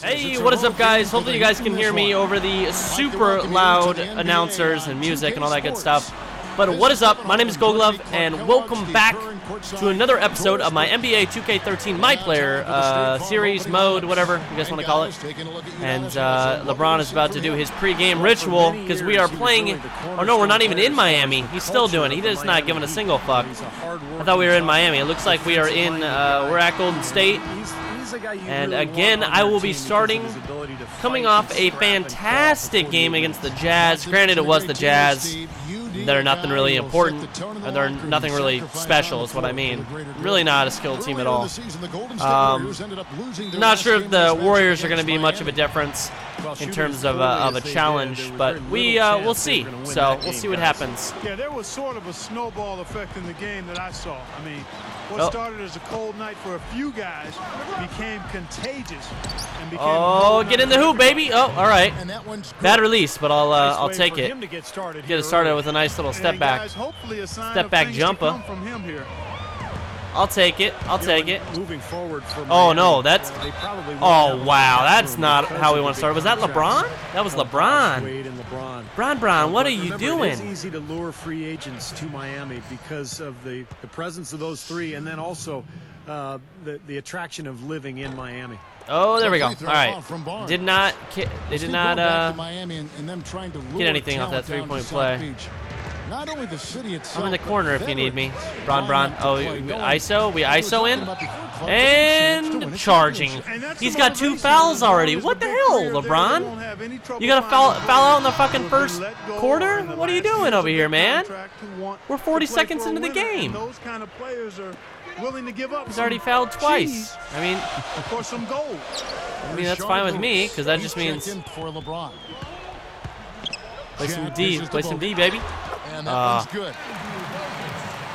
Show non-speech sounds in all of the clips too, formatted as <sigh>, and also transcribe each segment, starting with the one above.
Hey, what is up, guys? Hopefully, you guys can hear me over the super loud announcers and music and all that good stuff. But what is up? My name is GoldGlove, and welcome back to another episode of my NBA 2K13 My Player uh, series, mode, whatever you guys want to call it. And uh, LeBron is about to do his pregame ritual because we are playing. Oh no, we're not even in Miami. He's still doing it. He's not giving a single fuck. I thought we were in Miami. It looks like we are in. Uh, we're at Golden State. And again, I will be starting coming off a fantastic game against the Jazz. Granted, it was the Jazz. They're nothing really important. And they're nothing really special, is what I mean. Really not a skilled team at all. Um, not sure if the Warriors are going to be much of a difference in terms of a, of a challenge, but we uh, we'll see. So we'll see what happens. Yeah, there was sort of a snowball effect in the game that I saw. I mean, what Oh. started as a cold night for a few guys became contagious and became. Oh, get in the hoop, baby! Oh, all right. Bad release, but I'll uh, I'll take it. Get, Get it started with a nice little step back. Step back jumper. From him here. I'll take it. I'll take it. Moving forward for Oh no, that's. probably Oh wow, that's not how we want to start. Was that LeBron? That was of LeBron. Wade and LeBron. Bron Bron, what are you doing? It is easy to lure free agents to Miami because of the, the presence of those three, and then also uh, the the attraction of living in Miami. Oh, there we go. Free All throw right. ball from Barnes. Did not. ki- They did not. Uh, to Miami and, and them trying to get anything off that talent down to three-point South play. Not only the city itself, I'm in the corner if you need me. Bron Bron. lining up to Oh, play. you- No one- ISO. We ISO in. about before, clubs have a chance to win And charging. championship. And that's He's got two fouls already. What the hell, players there, they LeBron? won't have any trouble You got to foul, a foul out in the fucking first been let go quarter? What are you doing over here, man? contract who want We're 40 seconds into the game. Those kind of players are willing to give up. He's already fouled twice. I mean, <laughs> for some gold. I mean that's fine with me because that just means for LeBron. play some D, play some D, baby. And that Uh, one's good.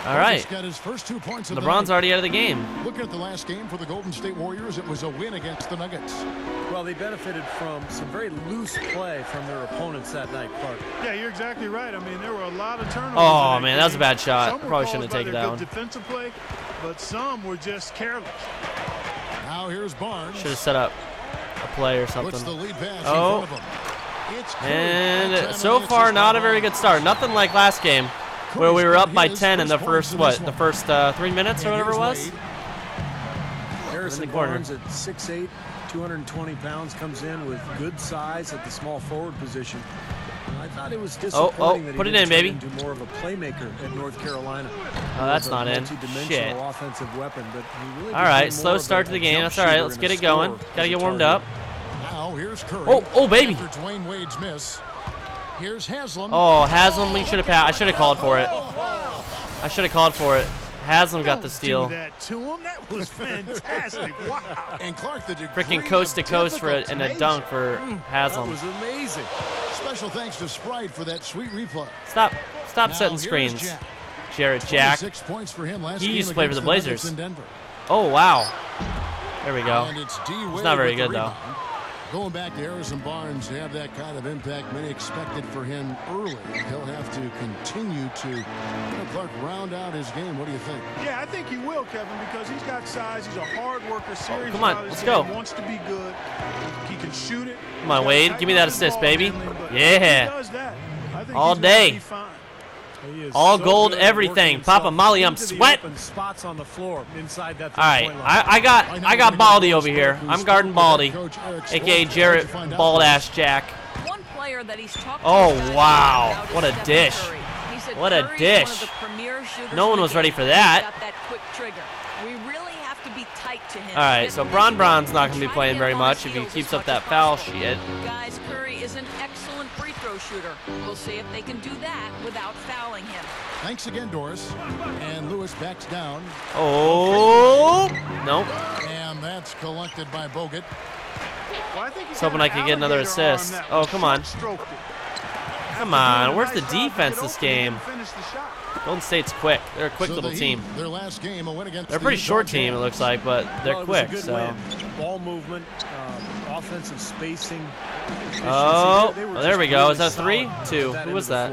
All right. Bogut's got his first two points of the LeBron's night. already out of the game. Looking at the last game for the Golden State Warriors, it was a win against the Nuggets. Well, they benefited from some very loose play from their opponents that night, Clark. Yeah, you're exactly right. I mean, there were a lot of turnovers. Oh, in man, that was a bad shot. Some Probably shouldn't have taken that one. defensive play, but some were just careless. Now here's Barnes. Should have set up a play or Puts the something. lead pass Oh. And so far, not a very good start. Nothing like last game, where we were up by 10 in the first what, the first uh, three minutes or whatever it was. Harrison corner. Barnes at 6'8", 220 pounds, comes in with good size at the small forward position. I thought it was disappointing oh, that he put it in, baby. into more of a playmaker at North Carolina. Oh, that's not in. Shit. offensive weapon, but he really All became slow start to the game. That's all right. Let's get it going. Gotta get warmed target. up. Now here's Curry. Oh, oh, baby. After Dwyane Wade's miss. Here's Haslem. Oh, Haslem, we should have passed. I should have called for it. I should have called for it. Haslem got the steal. Do that to him. That was fantastic. <laughs> wow. And Clark, the Freaking coast to coast for it and a dunk for mm, That Haslem. was amazing. Special thanks to Sprite for that sweet replay. Stop, stop Now setting screens. Jack. Jarrett Jack. points for him last He used to play for the Nuggets Blazers. in Denver. Oh wow. There we go. And it's not very with the good, though. Rebound. Going back to Harrison Barnes to have that kind of impact, many expected for him early. He'll have to continue to, you know, Clark, round out his game. What do you think? Yeah, I think he will, Kevin, because he's got size. He's a hard worker. Oh, serious come on, let's game, go. Wants to be good. He can shoot it. Come on, Wade, give me that assist, baby. handling, Yeah. he does that, I think All he's gonna day. be fine. He is All so gold, good everything. Papa himself Molly, I'm into the sweat. spots on the floor inside that All right. I, I got I got Baldy over here. I'm guarding Baldy, Coach Eric aka Jarrett What'd you find out? Bald Ass Jack. One player that he's Oh, wow. what a dish. Curry. He said What a dish. One of the premier shooters No one was ready for that. He's got that quick trigger. We really have to be tight to him. All right, so Bron. Bron's not gonna be playing very much if he keeps up that foul possible. shit. Shooter. We'll see if they can do that without fouling him. Thanks again, Doris. And Lewis backs down. Oh, nope. And that's collected by Bogut. Well, I think he Was hoping I could get another assist. that Oh, one. come on. Come on, where's the nice job to defense this open, he didn't game? finish the shot. Golden State's quick. They're a quick So little the team. Heat, Their last game, a win against They're a pretty short team, it looks like, but they're Well, it was a quick. So, win. Ball movement, offensive spacing. oh, well, there we go. really Is that three? Two. at that Who was that?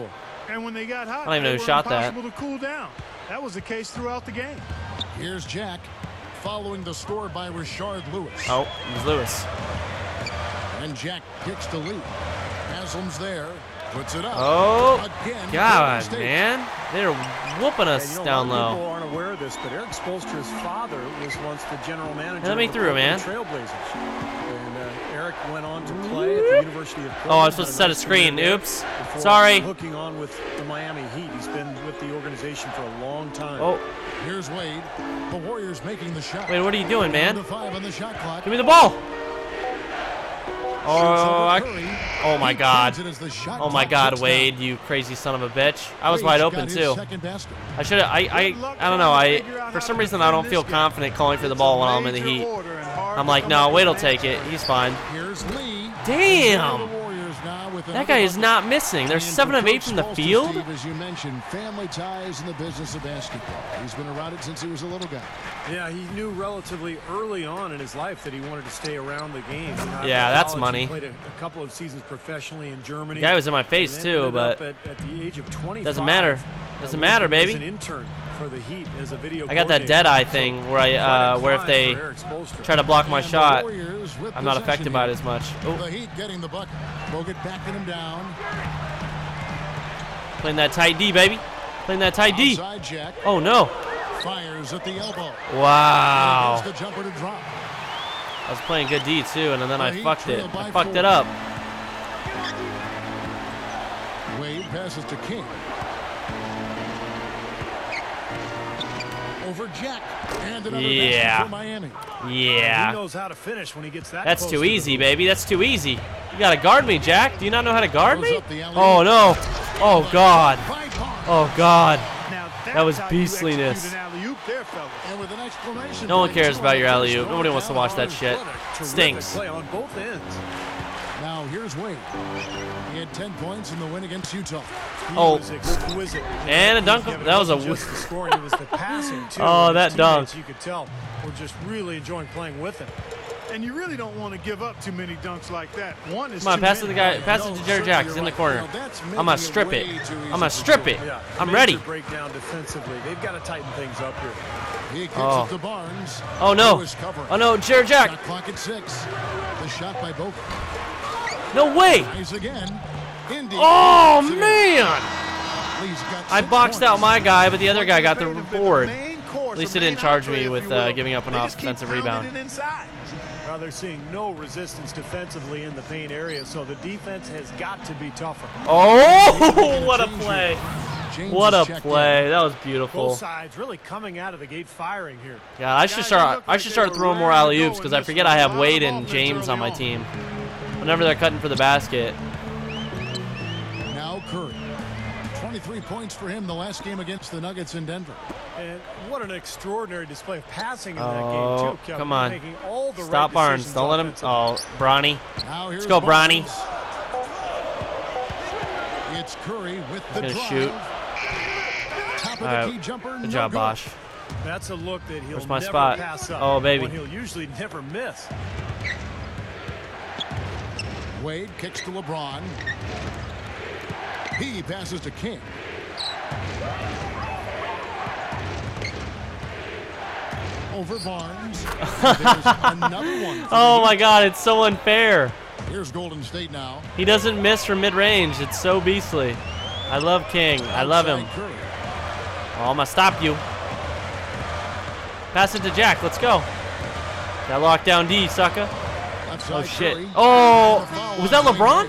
And when they got hot, I don't even know who shot that. to cool down. That was the case throughout the game. Here's Jack following the score by Rashard Lewis. oh, it was Lewis. And Jack kicks the Lee. Haslem's there. Puts it up. Oh, Again, God, man. They're whooping Yeah, us you know, down a lot of low. People aren't aware of this, but Erik Spoelstra's father was once the general manager. let me through, man. Trailblazers. Erik went on to play at the University of Portland. Oh, I was supposed to set a screen. Oops. Sorry. Hooking on with the Miami Heat. He's been with the organization for a long time. Oh, Here's Wade. The Warriors making the shot. wait, what are you doing, man? to five on the shot clock. Give me the ball. Oh, I, oh my God. cleans it as the shot Oh my God, Wade, you crazy son of a bitch. I was wide open too. I should have. I, I I don't know. I for some reason I don't feel confident calling for the ball when I'm in the heat. I'm like, no, Wade will take it. He's fine. Damn. The Warriors now with That guy is not missing. They're seven of eight from the field. Steve, as you mentioned, family ties in the business of basketball. He's been around it since he was a little guy. Yeah, he knew relatively early on in his life that he wanted to stay around the game. You know, after Yeah, that's money. He played a, a couple of seasons professionally in Germany. Guy was in my face too, but at, at the age of 25, doesn't matter. Doesn't matter, working as baby. An intern for the Heat as a video I got that coordinator. dead eye thing where I uh, where if they for Erik Spoelstra. try to block my shot, I'm not affected by it as much. Oh, The Heat getting the bucket. Bogut backing him down. playing that tight D, baby. Playing that tight D. Oh no! fires at the elbow. Wow. Here's the jumper to drop. I was playing good D too, and then I fucked it. I fucked it up. Wade passes to King. Over Jack. And another Yeah. basket for Miami. He Yeah. knows how to finish when he gets that That's too to easy, baby. That's too easy. You gotta guard me, Jack. Do you not know how to guard me? up the alley-oop. Oh no! Oh god! Oh god! That was that's how you beastliness. execute an alley-oop there, fellas. And with an exclamation No one cares about your Toronto alley-oop. Nobody wants to watch that shit. What a terrific Stinks. play on both ends. Now here's Wade. Had 10 points in the win against Utah. He Oh. was exquisite. And a dunk. That was a just the scoring, it was the passing <laughs> too. Oh, that dunk. You could tell were just really enjoying playing with him. And you really don't want to give up too many dunks like that. One is Come on, pass it to the guy. Pass it to Jarrett certainly Jack. He's in the corner. I'm gonna strip it. way too easy I'm gonna strip it. I'm ready. Breakdown defensively. They've got to tighten things up here. Oh. He kicks Oh. it to Barnes. Oh no! Oh no, Jarrett Jack! Clock at six. The shot by Bogut. No way! Eyes again. Indy. Oh Puts it in. man! I boxed out my guy, but the other guy got the board. At least the they didn't charge me with uh, giving up an They just keep offensive rebound. inside. Now they're seeing no resistance defensively in the paint area, so the defense has got to be tougher. Oh, what a play! it. James What is a play! in. That was beautiful. Both sides really coming out of the gate firing here. Yeah, I should Guys, start. I should start throwing more alley oops because I forget. I have Wade and James on my team. Whenever they're cutting for the basket, 23 points for him the last game against the Nuggets in Denver. And what an extraordinary display of passing in that Oh, game, too, Kevin. come on. Making all the stop right Barnes. decisions Don't let him. Oh, Bronny. Now here's go, Bronny. It's Curry with the gonna drive. shoot. Top of All right. the key jumper. Good no job, good. Bosh. That's a look that he'll Where's my never spot? pass up. Oh, baby. He'll usually never miss. Wade kicks to LeBron. He passes to King. Over Barnes. <laughs> Another one. Oh my God, it's so unfair. Here's Golden State now. He doesn't miss from mid-range. It's so beastly. I love King. I love him. Oh, I'm gonna stop you. Pass it to Jack. Let's go. That lockdown D, sucker. Oh shit. Oh, And a foul was that LeBron?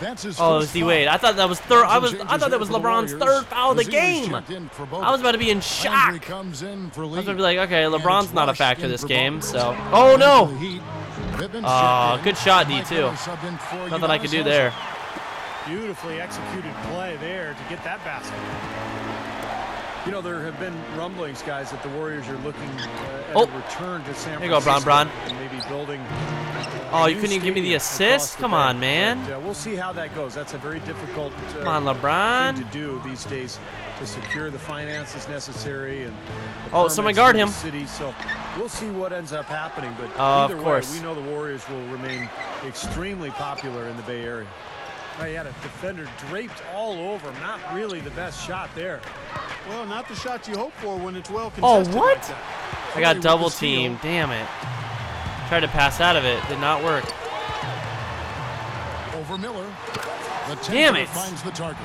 Wade. That's his Oh, it was D Wade. I thought that was third. I was. I thought that was LeBron's third foul of the as he was game. checked in for I was about to be in Landry shock. comes in for I was Lee. gonna be like, okay, LeBron's not a factor this game, so. Oh no! for the Heat, Pippin's Aw, checked in. good shot, D, Mike too. Miller subbed in for Nothing I could do there. Beautifully executed play there to get that basket. You know, there have been rumblings, guys, that the Warriors are looking uh, at Oh. a return to San There you go, Bron, Bron. and maybe building. Oh, you new couldn't even give me the assist? across the Come bay. on, man. But, uh, we'll see how that goes. That's a very difficult uh, Come on, thing LeBron. to do these days to secure the finances necessary and the Oh, someone permits guard him. City. So we'll see what ends up happening. But Oh, of either course. way, we know the Warriors will remain extremely popular in the Bay Area. Oh, he had a defender draped all over. Not really the best shot there. Well, not the shot you hope for when it's well Oh, contested. what? like that. I got double the teamed. Damn it. Tried to pass out of it. Did not work. Over Miller. The Damn it. finds the target.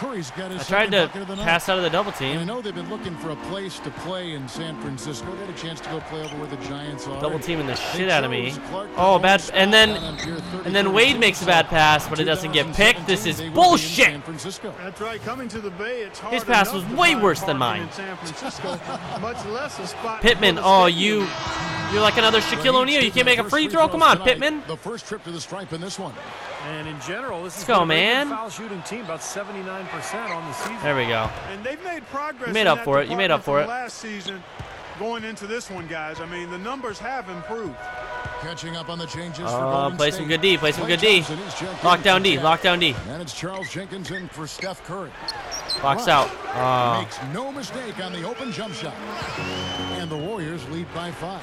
Curry's got his I tried to bucket of pass out of the double team. And I team. know they've been looking for a place to play in San Francisco. They had a chance to go play over where the Giants are. Double teaming the shit out of me. Oh, bad. And then, down on Pier and then Wade makes a bad pass, but it doesn't get picked. This is 2017, they will be in bullshit. San Francisco. That's right. Coming to the Bay, it's hard His pass was way worse than mine. San Francisco, much less a spot Pittman, oh, you, you're like another Shaquille O'Neal. You can't make a free throw. Come on, Pittman. The first trip to the stripe in this one. And in general, this Let's is go, a man. foul shooting team, about 79% on the season. There we go. And they've made progress. You made up for it. You made up for it. Last season, going into this one, guys. I mean, the numbers have improved. Catching up on the changes for Uh, Golden play State. some good D. Play some good D. Thompson is Lockdown D. Cat. Lockdown D. And it's Charles Jenkins in for Steph Curry. Box Bryant out. Uh, Makes no mistake on the open jump shot. And the Warriors lead by five.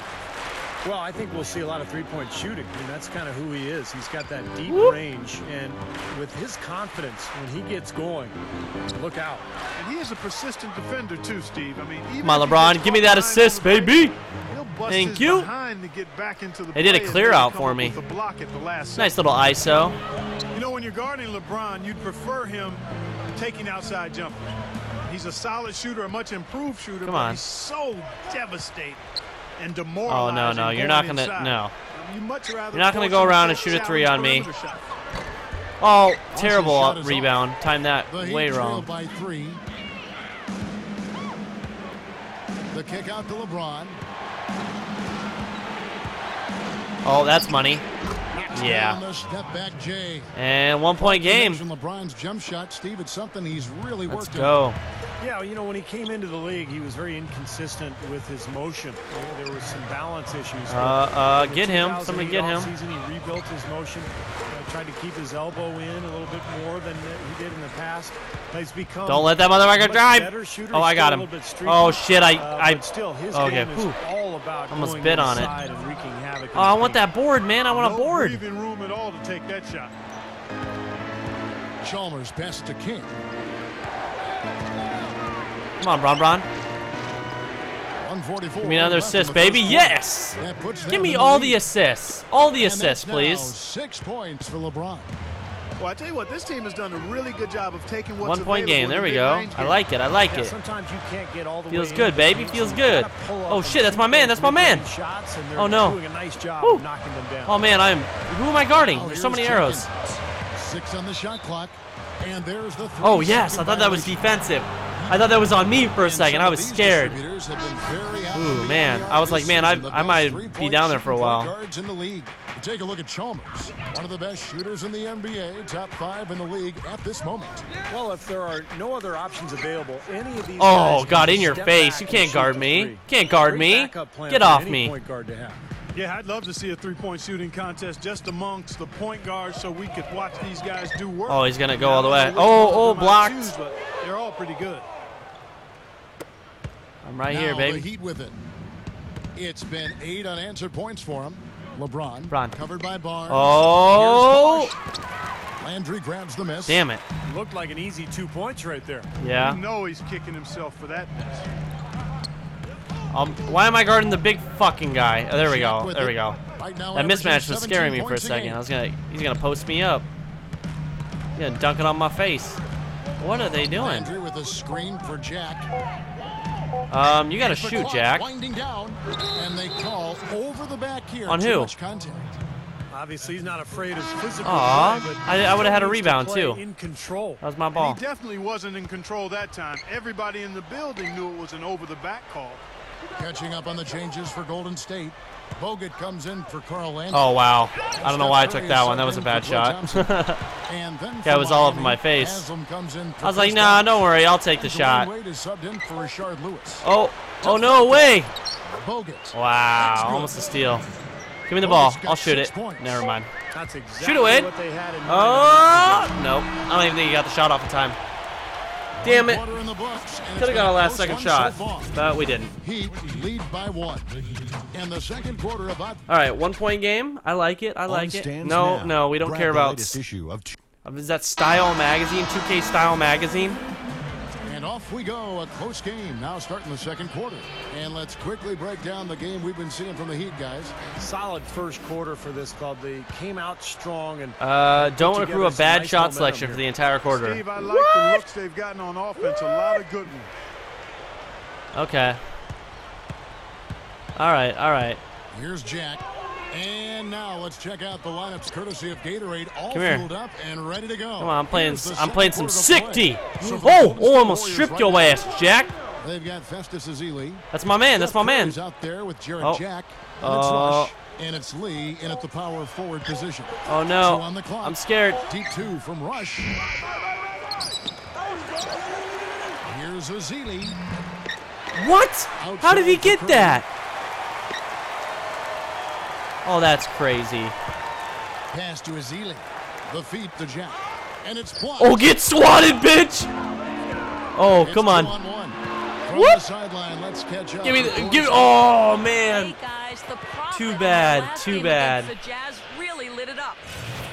Well, I think we'll see a lot of three-point shooting. I mean, that's kind of who he is. He's got that deep Whoop. range, and with his confidence, when he gets going, look out. And he is a persistent defender too, Steve. I mean, even Come on, if he LeBron. Give me that assist, on the baby. he'll bust Thank his you. behind to get back into the They did a clear out for me. with block at the last nice little ISO. You know, when you're guarding LeBron, you'd prefer him taking outside jumpers. He's a solid shooter, a much improved shooter, Come but on. he's so devastating and Oh no, no, you're not gonna. inside. No. You You're not gonna go around and shoot a three on me. Oh, terrible rebound. Time that The way wrong. by three. The kick out to LeBron. Oh, that's money. Yeah. down the step back Jay. And one point game. LeBron's jump shot, Steve. It's something he's really Let's worked on. go. Yeah, you know, when he came into the league, he was very inconsistent with his motion. There- There was some balance issues. Uh, uh, get him. Somebody get him. offseason, he rebuilt his motion, uh, tried to keep his elbow in a little bit more than he did in the past. He's become Don't let that motherfucker drive. shooter. Oh, I got him. little bit streaky, Oh shit, I, uh, I. but still, his okay, game is all about Almost bit on it. and wreaking havoc. Oh, I want that board, man. I want a board. breathing room at all to take that shot. Chalmers pass to King. Come on, Bron Bron. 144. Give me another assist, baby. Yes. quarter. That puts Give me all the assists. All the assists, please. Six points for LeBron. Well, I tell you what, this team has done a really good job of taking what's One point game. There we go. I like it. I like it. sometimes you can't get all the Feels good, baby. Feels paint, so you good. Oh, shit, that's my man, that's my man. Shots, and they're Oh, no. doing a nice job of knocking them down. Oh man, I'm. Who am I guarding? Oh, There's so many arrows. Jenkins. Six on the shot clock. And there's the oh, three Oh yes, I thought that was defensive. I thought that was on me for a second. I was scared. distributors have been very active Ooh, man. I was like, man, I- I might be down there for a while. point guards in the league. Take a look at Chalmers, one of the best shooters in the NBA, top five in the league at this moment. Well, if there are no other options available, any of these Oh, guys can God, in your face. You can't guard me. three. Can't guard me. Get off me. Point guard to have. Yeah, I'd love to see a three-point shooting contest just amongst the point guards so we could watch these guys do work. Oh, he's gonna go all the way. Oh, oh, of blocked. choose, but they're all pretty good. I'm right now here, the baby. Heat with it. It's been eight unanswered points for him. LeBron, LeBron. covered by Barnes. Oh, Landry grabs the miss. damn it. Looked like an easy two points right there. Yeah. You know he's kicking himself for that miss. Um, why am I guarding the big fucking guy? Oh, there we go. There we go. Right now That mismatch was scaring me for a second. I was gonna, he's gonna post me up. He's gonna dunk it on my face. What are they doing? Landry with a screen for Jack. Um, you gotta The shoot, Jack. Winding down, and they call over the back here. On Too who? Obviously, he's not afraid of physical Aw, play, but I- I would've had a he needs to rebound, too. In control. That was my And ball. he definitely wasn't in control that time. Everybody in the building knew it was an over-the-back call. Catching up on the changes for Golden State. Bogut comes in for Carl Landry. Oh wow. I don't know why I took that one. That was a bad shot. Thompson. <laughs> and then Yeah, it was all over my face. Comes in I was like, nah, Dunn. don't worry. I'll take the shot. Wade is subbed in for Lewis. Oh, oh no way. Bogut. Wow, good. almost a steal. Give me the ball. I'll shoot it. points. Never mind. That's exactly Shoot it, Wade. what they had in. Oh, nope. I don't even think he got the shot off in time. Damn it. Quarter in the books, and it's Could have got a last second shot, so but we didn't. Heat lead by one. And the second quarter about All right, one point game. I like it. I like it. stands No, now. no, we don't Grab care about. latest issue of Is that Style Magazine? 2K Style Magazine? And off Off we go, a close game now starting the second quarter. And let's quickly break down the game we've been seeing from the Heat, guys. Solid first quarter for this club. They came out strong and Uh, don't Put approve of together some bad nice shot selection here. for the entire quarter. Steve, I like the looks they've gotten on offense. A lot of good ones. Okay. All right, all right. Here's Jack. And now let's check out the lineups courtesy of Gatorade, all Come here. up and ready to go. Come on, I'm playing. I'm playing some sick D. So Oh, oh, almost stripped right your now, ass, Jack. They've got Festus Ezeli. That's my man. That's my man. Curry's out there with Jarrett Oh. Jack. And it's Uh, Rush. And it's Lee in at the power forward position. Oh no, on the clock. I'm scared. Deep two from Rush. Here's Ezeli. What? How did he get that? Oh, that's crazy. Pass to Ezeli. The feet to Jack. And it's blocked. Oh, get swatted, bitch! Oh, It's come two on. one. From Whoop. the sideline, let's catch up. Give me, the, give. State. Oh Hey man. guys, the Too bad, last too bad. The Jazz really lit it up.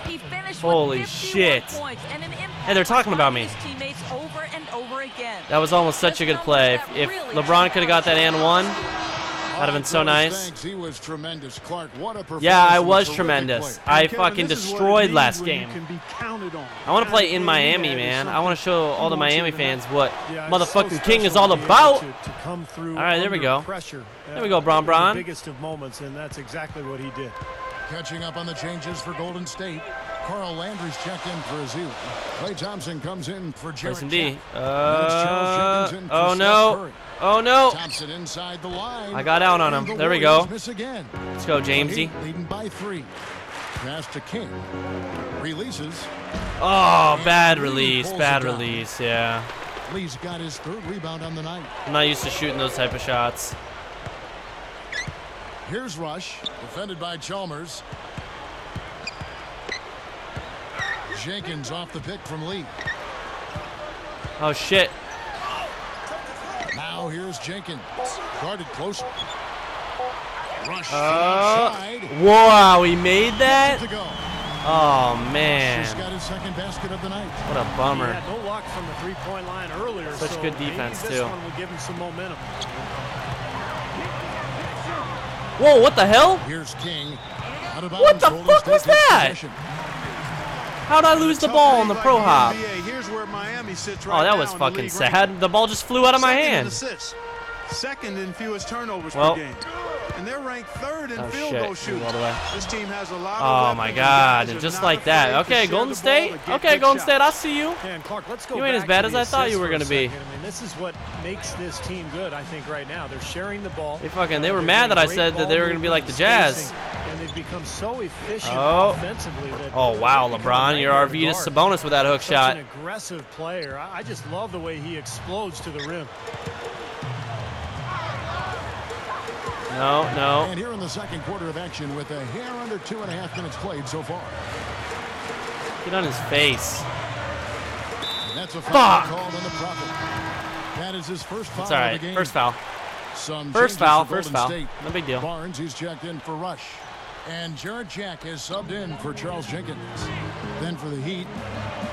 He finished Holy with shit. points and an impact Hey, they're talking about me. Teammates over and over again. That was almost such a good play. If, if LeBron could have got that and one, that'd have been so nice. He was tremendous. Clark, what a. Yeah, I was tremendous. player. I Kevin, fucking this is what it destroyed last game. can be counted on. I want to play in Miami, you had is man. I want to show all the Miami fans what Yeah, it's so motherfucking King is all to be able about. To, to come through All right, there we go. Pressure. There we go, Bron in Bron. Biggest of moments, and that's exactly what he did. Catching up on the changes for Golden State. Carl Landry's checked in for Ezeli. Klay Thompson comes in for Play Jarrett some D. Jack. Then it's Charles Uh, Jenkins in for oh no. Curry. Oh no. Thompson inside the line. I got out on him. the There we go. Miss again. Let's go, Jamesy. Leading by three. Pass to King. Releases. Oh, bad release. Bad release. Yeah. Lee's got his third rebound on the night. I'm not used to shooting those type of shots. Here's Rush, defended by Chalmers. Jenkins off the pick from Lee. Oh shit. Now here's Jenkins. Guarded close. Rush Uh, inside. wow, he made that? Oh He's man. got his second basket of the night. What a bummer. had no luck from the three-point line earlier. Such so good maybe defense, this too. one will give him some momentum. Whoa, what the hell? Here's King. What the fuck was that? How'd I lose the ball on the pro hop? Here's where Miami sits oh, right Oh, that was in the fucking league sad. The ball just flew out of my Second in hand. second in fewest turnovers Well. per game. And they're ranked third in Oh, field shit. goal Move shooting. all the way. This team has a lot of Oh weapons my god, and just like that. Okay, share Golden State. ball to get Okay, good Golden shots. State, I see you. And Clark, let's go You ain't as bad as I thought you were gonna be. I mean, this is what makes this team good, I think, right now. They're sharing the ball. They fucking- they uh, were mad that I said that they were gonna be like the Jazz. spacing, And they've become so efficient Oh. offensively that Oh wow, LeBron, you're nightmare to Arvydas. Sabonis with that hook shot. an aggressive player. I I just love the way he explodes to the rim. No, no. And here in the second quarter of action with a hair under two and a half minutes played so far. Get on his face. And that's a foul Fuck. called on the prophet. That is his first foul It's all of the game. First foul. Some First foul. First foul. State. No big deal. Barnes, he's checked in for Rush. And Jarrett Jack has subbed in for Charles Jenkins. Then for the Heat,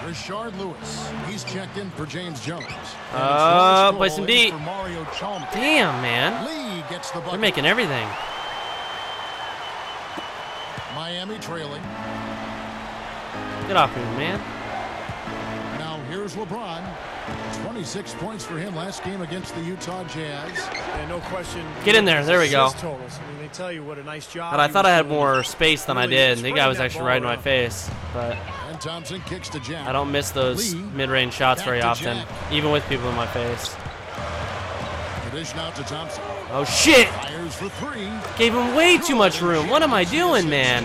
Rashard Lewis. He's checked in for James Jones. Uh, play some in D. For Mario Chalmers. Damn, man. Lee gets the They're making everything. Miami trailing. Get off him, man. Now here's LeBron. 26 points for him last game against the Utah Jazz. And no question. Get in there. There we go. assist Totals. I mean, they tell you what a nice job. But I thought I had more space than I did, and the guy was actually right in my face. But And Thompson kicks to Jack. I don't miss those Lee, mid-range shots very often, Jack. even with people in my face. Dish out to Thompson. Oh shit! Fires for three. Gave him way too much room. What am I doing, man?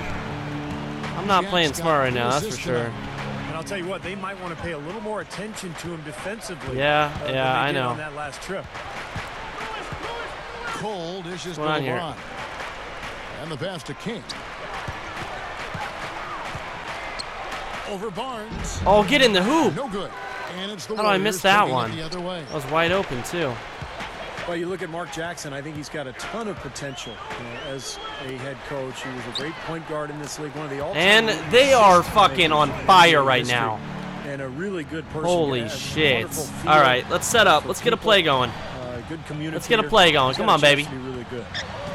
I'm not Jack's playing smart right now, that's for sure. And I'll tell you what, they might want to pay a little more attention to him defensively. Yeah, uh, than yeah, they I know. On that last trip. Cole dishes to going on here? LeBron. And the pass to King. Over Barnes. Oh, get in the hoop! No good. And it's the How did I miss that one? The other way. That was wide open too. Well, you look at Mark Jackson. I think he's got a ton of potential you know, as a head coach. He was a great point guard in this league. One of the all-time And they are fucking on fire right history. now. and a really good person. Holy shit. All right, let's set up. Let's get a play going. Uh, good communicator. Let's get a play going. Come on, baby. chance to be really good.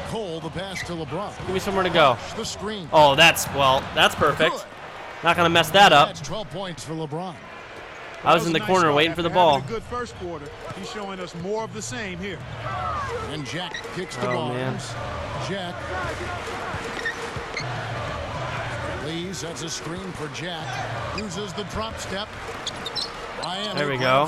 Cole, the pass to LeBron. Give me somewhere to go. The screen. Oh, that's, well, that's perfect. Not going to mess that up. That's 12 points for LeBron. I was in the nice corner waiting for the ball. Good first quarter. He's showing us more of the same here. And Jack kicks to Oh, man. Jack. Lee sets a screen for Jack. Uses the drop step. Miami There we go.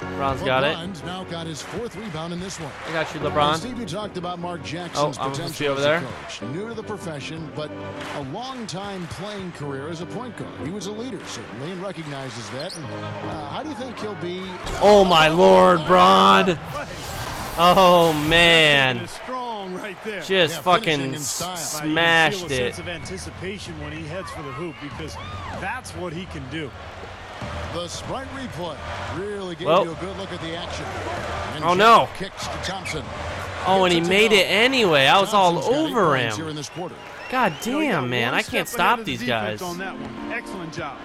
LeBron's got it. LeBron's now got his fourth rebound in this one. I got you, LeBron. Steve, you talked about Mark Jackson's Oh, I'm supposed to be potential over there? coach. New to the profession, but a long time playing career as a point guard. He was a leader, certainly, and recognizes that. And, uh, how do you think he'll be? Oh, my Lord, Bron. Oh, man. Strong right there. Just Yeah, fucking in s- style. You can smashed feel a it. sense of anticipation when he heads for the hoop because that's what he can do. The Sprite replay really gave Well. you a good look at the action. And Oh, Jack no. Kicks to Thompson. Oh, and he Gets made it anyway. I was all Thompson's got eight over points Here him. in this quarter. God You know, damn, man. I can't stop the these defense guys. On that one. Excellent job.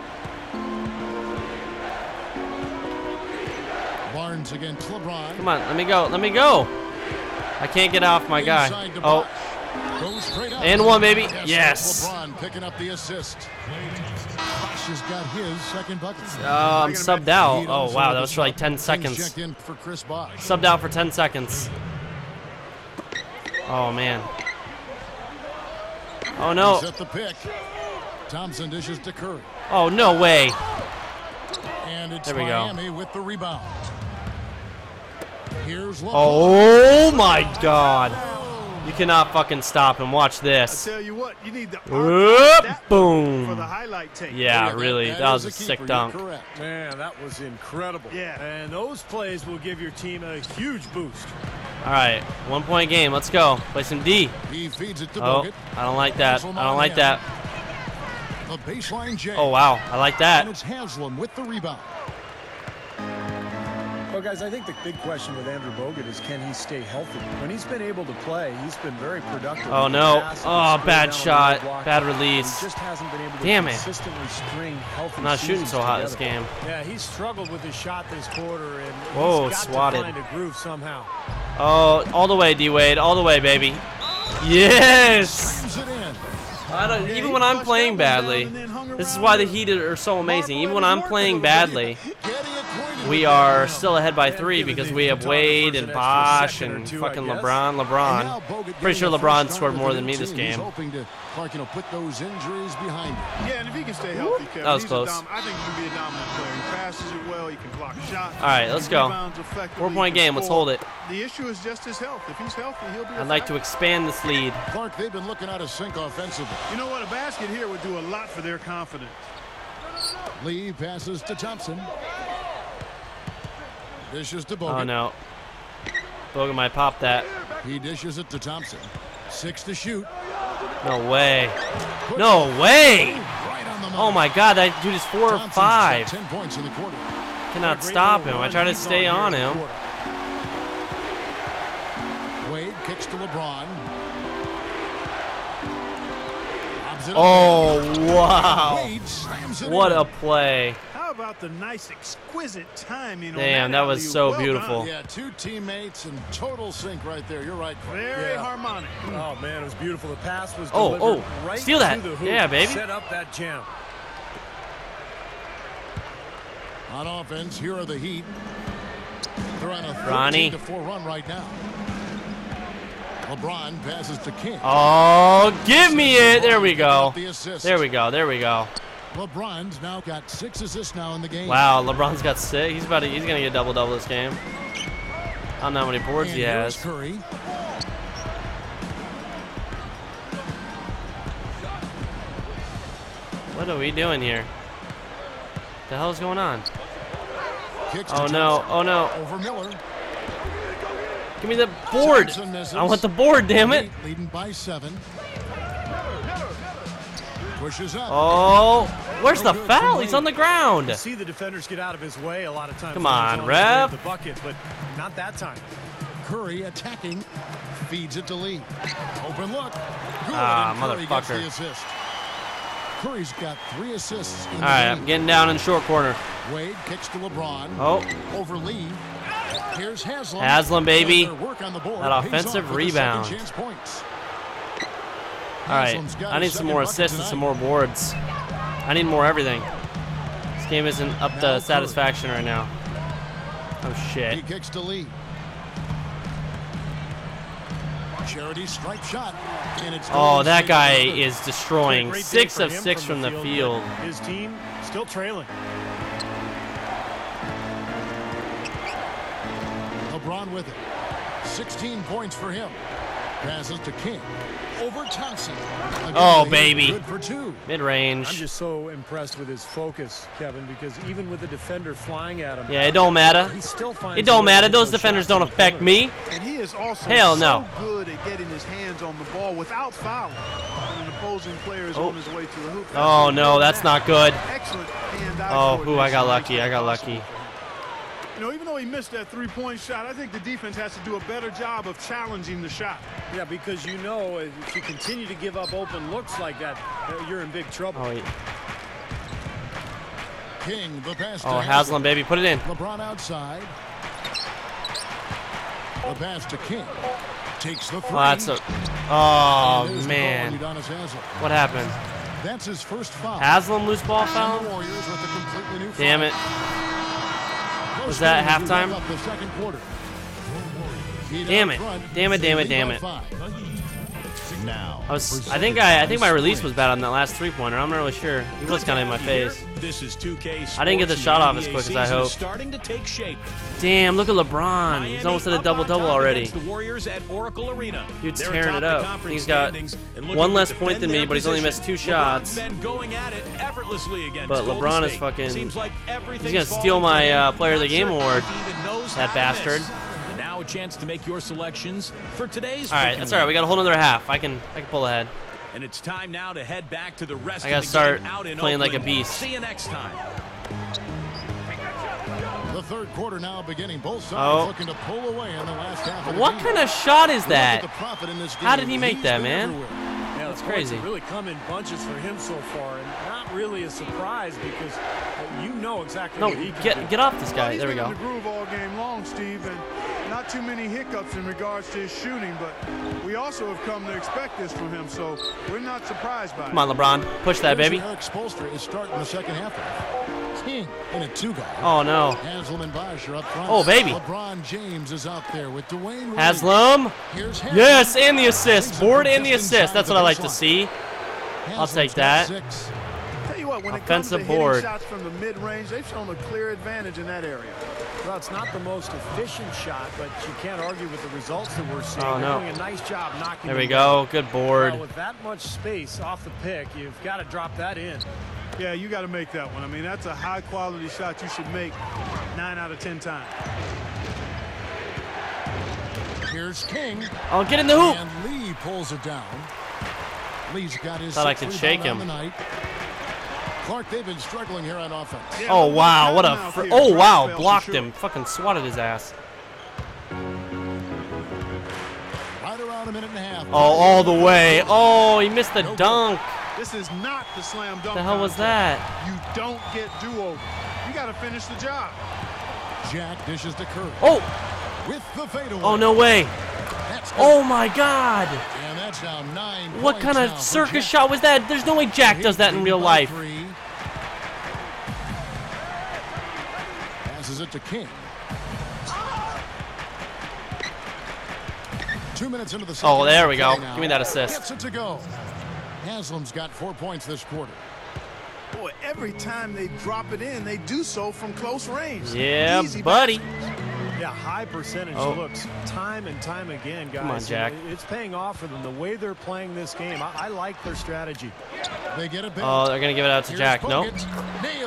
Barnes against LeBron. Come on, let me go. Let me go. I can't get off my guy. Oh, Bosh. Goes straight up. And one, baby. Yes, Yes. LeBron picking up the assist. Has got his second bucket. oh, I'm subbed out. Oh, wow. That was for like 10 seconds. In for Chris Subbed out for 10 seconds. Oh, man. Oh, no. He's the pick. Thompson dishes to Curry. Oh, no way. And it's There we go. With the rebound. Here's LeBron. Oh, my God. You cannot fucking stop him. Watch I this. tell you what, you need the Whoop, boom. for the highlight tape. Yeah, that- really. that That is was a keeper. sick You're dunk. Man, that was incredible. Yeah. And those plays will give your team a huge boost. All right. One point game. Let's go. Play some D. He feeds it to Oh, Bogut. I don't like that. I don't like that. The baseline J. Oh, wow. I like that. And that. it's Haslem with the rebound. Well, guys, I think the big question with Andrew Bogut is can he stay healthy? When he's been able to play, he's been very productive. Oh, no. Oh, bad down on the shot. Bad release. He just hasn't been able to Damn it. string healthy I'm not shooting so hot this game. Yeah, he struggled with his shot this quarter, and Whoa, he's got swatted. to find a groove somehow. Oh, all the way, D Wade. All the way, baby. Yes. Slams it in. I don't, even when I'm playing that one down badly, and then hung this is why the. Heat are so amazing. Even when I'm playing worked a little badly, we are still ahead by three because we have Wade and Bosh and fucking. LeBron. LeBron. Pretty sure LeBron scored more than me this game. Hoping to, you know, put those injuries behind him. Yeah, and if he can stay healthy, Kevin, That was he's close. I think he can be a dominant player. He passes it well. He can block shots. All right, let's go. Four-point game. Let's hold it. The issue is just his health. If he's healthy, he'll be. a I'd like to expand this lead. Clark, they've been looking out of sync offensively. You know what? A basket here would do a lot for their confidence. Lee passes to Thompson. Dishes to Bogut. Oh no. Bogan might pop that. He dishes it to Thompson. Six to shoot. No way. No way. Right on the Oh my god, that dude is four or five. got Ten points in the quarter. Cannot stop him. I try to stay on on here in him. Wade kicks to LeBron. Lobs it up Oh wow. Wade slams it What a play. How about the nice, exquisite timing on Damn, that that was so Well beautiful. done. Yeah, two teammates in total sync right there. You're right. Clark. Very Yeah. harmonic. Oh man, it was beautiful. The pass was Oh, oh, right steal that. to the hoop. Yeah, baby. Set up that jam. On offense, here are the Heat. They're on a 13 Ronnie. to 4 run right now. LeBron passes to King. Oh, give me it. There we Picking up go. There we go. There we go. LeBron's now got six assists now in the game. Wow, LeBron's got six. He's about to, he's gonna get double double this game. I don't know how many boards And he has. Curry. What are we doing here? The hell's going on? Oh no! Oh no! Over Miller. Give me the board! I want the board, damn it! Leading by seven. Pushes up. Oh, where's the No good foul? He's on the ground. You see the defenders get out of his way a lot of times. Come on, his way ref. The bucket, but not that time. Curry attacking. Feeds it to Lee. Open look. Good. Ah, and Curry gets motherfucker. the assist. Curry's got three assists. In All the. I'm getting down in the short corner. Wade kicks to LeBron. Oh, Over Lee. Here's Haslem. Haslem, baby. Work on the board That offensive off with the rebound. Second chance points. all right. Haslem's got I need some more assists and some more boards. I need more everything. This game isn't up Now to satisfaction right now. Oh shit. He shit. kicks to Lee. Charity stripe shot. And it's Oh, that guy with it. is destroying. Great day Six for of him six from the field. His team still trailing. LeBron with it. 16 points for him. Passes to King. Over Thompson. Again, Oh, baby. Good for two. Mid range. I'm just so impressed with his focus, Kevin, because even with the defender flying at him, Yeah, it don't matter. he still finds It don't matter. Those defenders don't affect me. And he is also Hell no. so good at getting his hands on the ball without fouling. When an opposing player is Oh. on his way to the hoop. Oh no, that's not good. Excellent hand-eye Oh, who I got lucky. I got lucky. You know, even though he missed that three-point shot, I think the defense has to do a better job of challenging the shot. Yeah, because you know if you continue to give up open looks like that, you're in big trouble. Oh, he- King, the pass oh Haslem, baby, put it in. LeBron outside. The pass to King. Takes the three. Oh, that's a. Oh And there's the man, call on Udonis Haslem. what happened? That's his first foul. Haslem loose ball And the foul? Warriors with a completely new Damn foul. it. Was that halftime? Damn it. Damn it, damn it, damn it. Now, I was. I think I. I think my release was bad on that last three pointer. I'm not really sure. He was kind of in my face. This is 2K I didn't get the shot off as quick as I hoped. Starting to take shape. Damn, look at LeBron. He's almost at a double double already. The Warriors at Oracle Arena. Dude's They're tearing it up. He's got standings and looking one less point than me, but he's only missed two shots. going at it effortlessly But LeBron is fucking- Seems like he's gonna steal my, uh, Player of the Game award. if he even knows That how to miss. bastard. Now a chance to make your selections for today's. All right, that's all right. We got a whole other half. I can. I can pull ahead. And it's time now to head back to the rest I of gotta the start game out in playing like a beast. See you next time. The third quarter now beginning. Both sides Oh. looking to pull away in the last half of the What game. kind of shot is Look at the that? profit in this How did he make that, man? Yeah, That's the points crazy. really come in bunches for him so far, and not really a surprise because you know exactly No, what he can do. get get off this guy. he's There we been go. the groove all game long, Steve, and not too many hiccups in regards to his shooting, but we also have come to expect this from him, so we're not surprised by it. Come on, LeBron. Push that, baby. Erik Spoelstra is starting the second half. King in a two guy. Oh no. Haslem and Bosh are up front. Oh, baby. LeBron James is out there with Dwyane Wade. Haslem. Here's Yes, and the assist. Board and the assist. That's what I like to see. I'll take that. Six. Tell you what, when Offensive it comes to board. hitting shots from the mid-range, they've shown a clear advantage in that area. Well, it's not the most efficient shot, but you can't argue with the results that we're seeing. Oh, They're no. doing a nice job knocking There we them down. go. Good Well, board. with that much space off the pick, you've got to drop that in. Yeah, you got to make that one. I mean, that's a high-quality shot you should make nine out of ten times. Here's King. Oh, get in the hoop. And Lee pulls it down. Lee's got his Thought I sixth could shake rebound him. On the night. Clark, they've been struggling here on offense. Yeah, Oh wow, what a timeout fr- here. oh wow, blocked sure. him, fucking swatted his ass. Right around a minute and a half. Oh, all the way. Oh, he missed the dunk. This is not the slam dunk. The hell was that? You don't get do-over. You got to finish the job. Jack dishes to Curry. Oh, With the fadeaway. oh no way. Oh my God. And that's now nine What kind of circus shot was that? There's no way Jack does that in real leading by life. Three. Passes it to King. Two minutes into the second. Oh, there we go. Now Give me that assist. Gets it to go. Haslem's got four points this quarter. Boy, every time they drop it in, they do so from close range. Yeah, Easy buddy. baskets. Yeah, high percentage Oh. looks time and time again, guys. Come on, And Jack. It's paying off for them the way they're playing this game. I, I like their strategy. They get it back. Oh, they're gonna give it out to Here's Jack. Nope.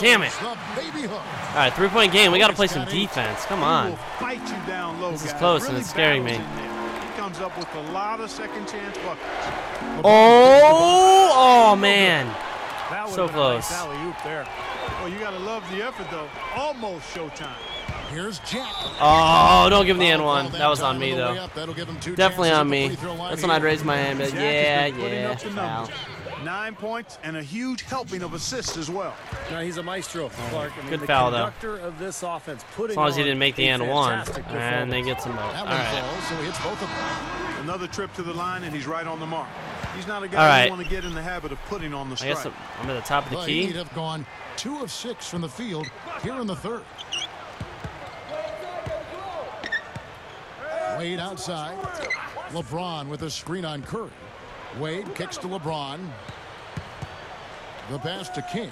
Damn it. Baby hook. All right, three-point game. We gotta play some defense. Come on. will fight you down low, This is guys. close, and it's scaring me. He comes up with a lot of second chance buckets. Oh, oh man. That would So have been a nice close. alley-oop there. Well, you got to love the effort, though. Almost showtime. Here's Jack. Oh, don't give him the N1. call That was on me on the way though. up. That'll give him two Definitely on me. free throw line That's when I'd raise my hand. and be like, Yeah, has been putting yeah. Foul. Nine points and a huge helping of assists as well. Now he's a maestro, oh, Clark. I mean, Good the foul, though. of this offense, putting As long as he didn't make the a and one, fantastic and then performance. gets him out. That All falls, so he hits both of them. Another trip to the line, and he's right on the mark. He's not a guy All right. you want to get in the habit of putting on the strike. I guess I'm at the top of the The He'd have gone two of six from the field here in the third. Wade outside. LeBron with a screen on Curry. Wade kicks to LeBron. The pass to King.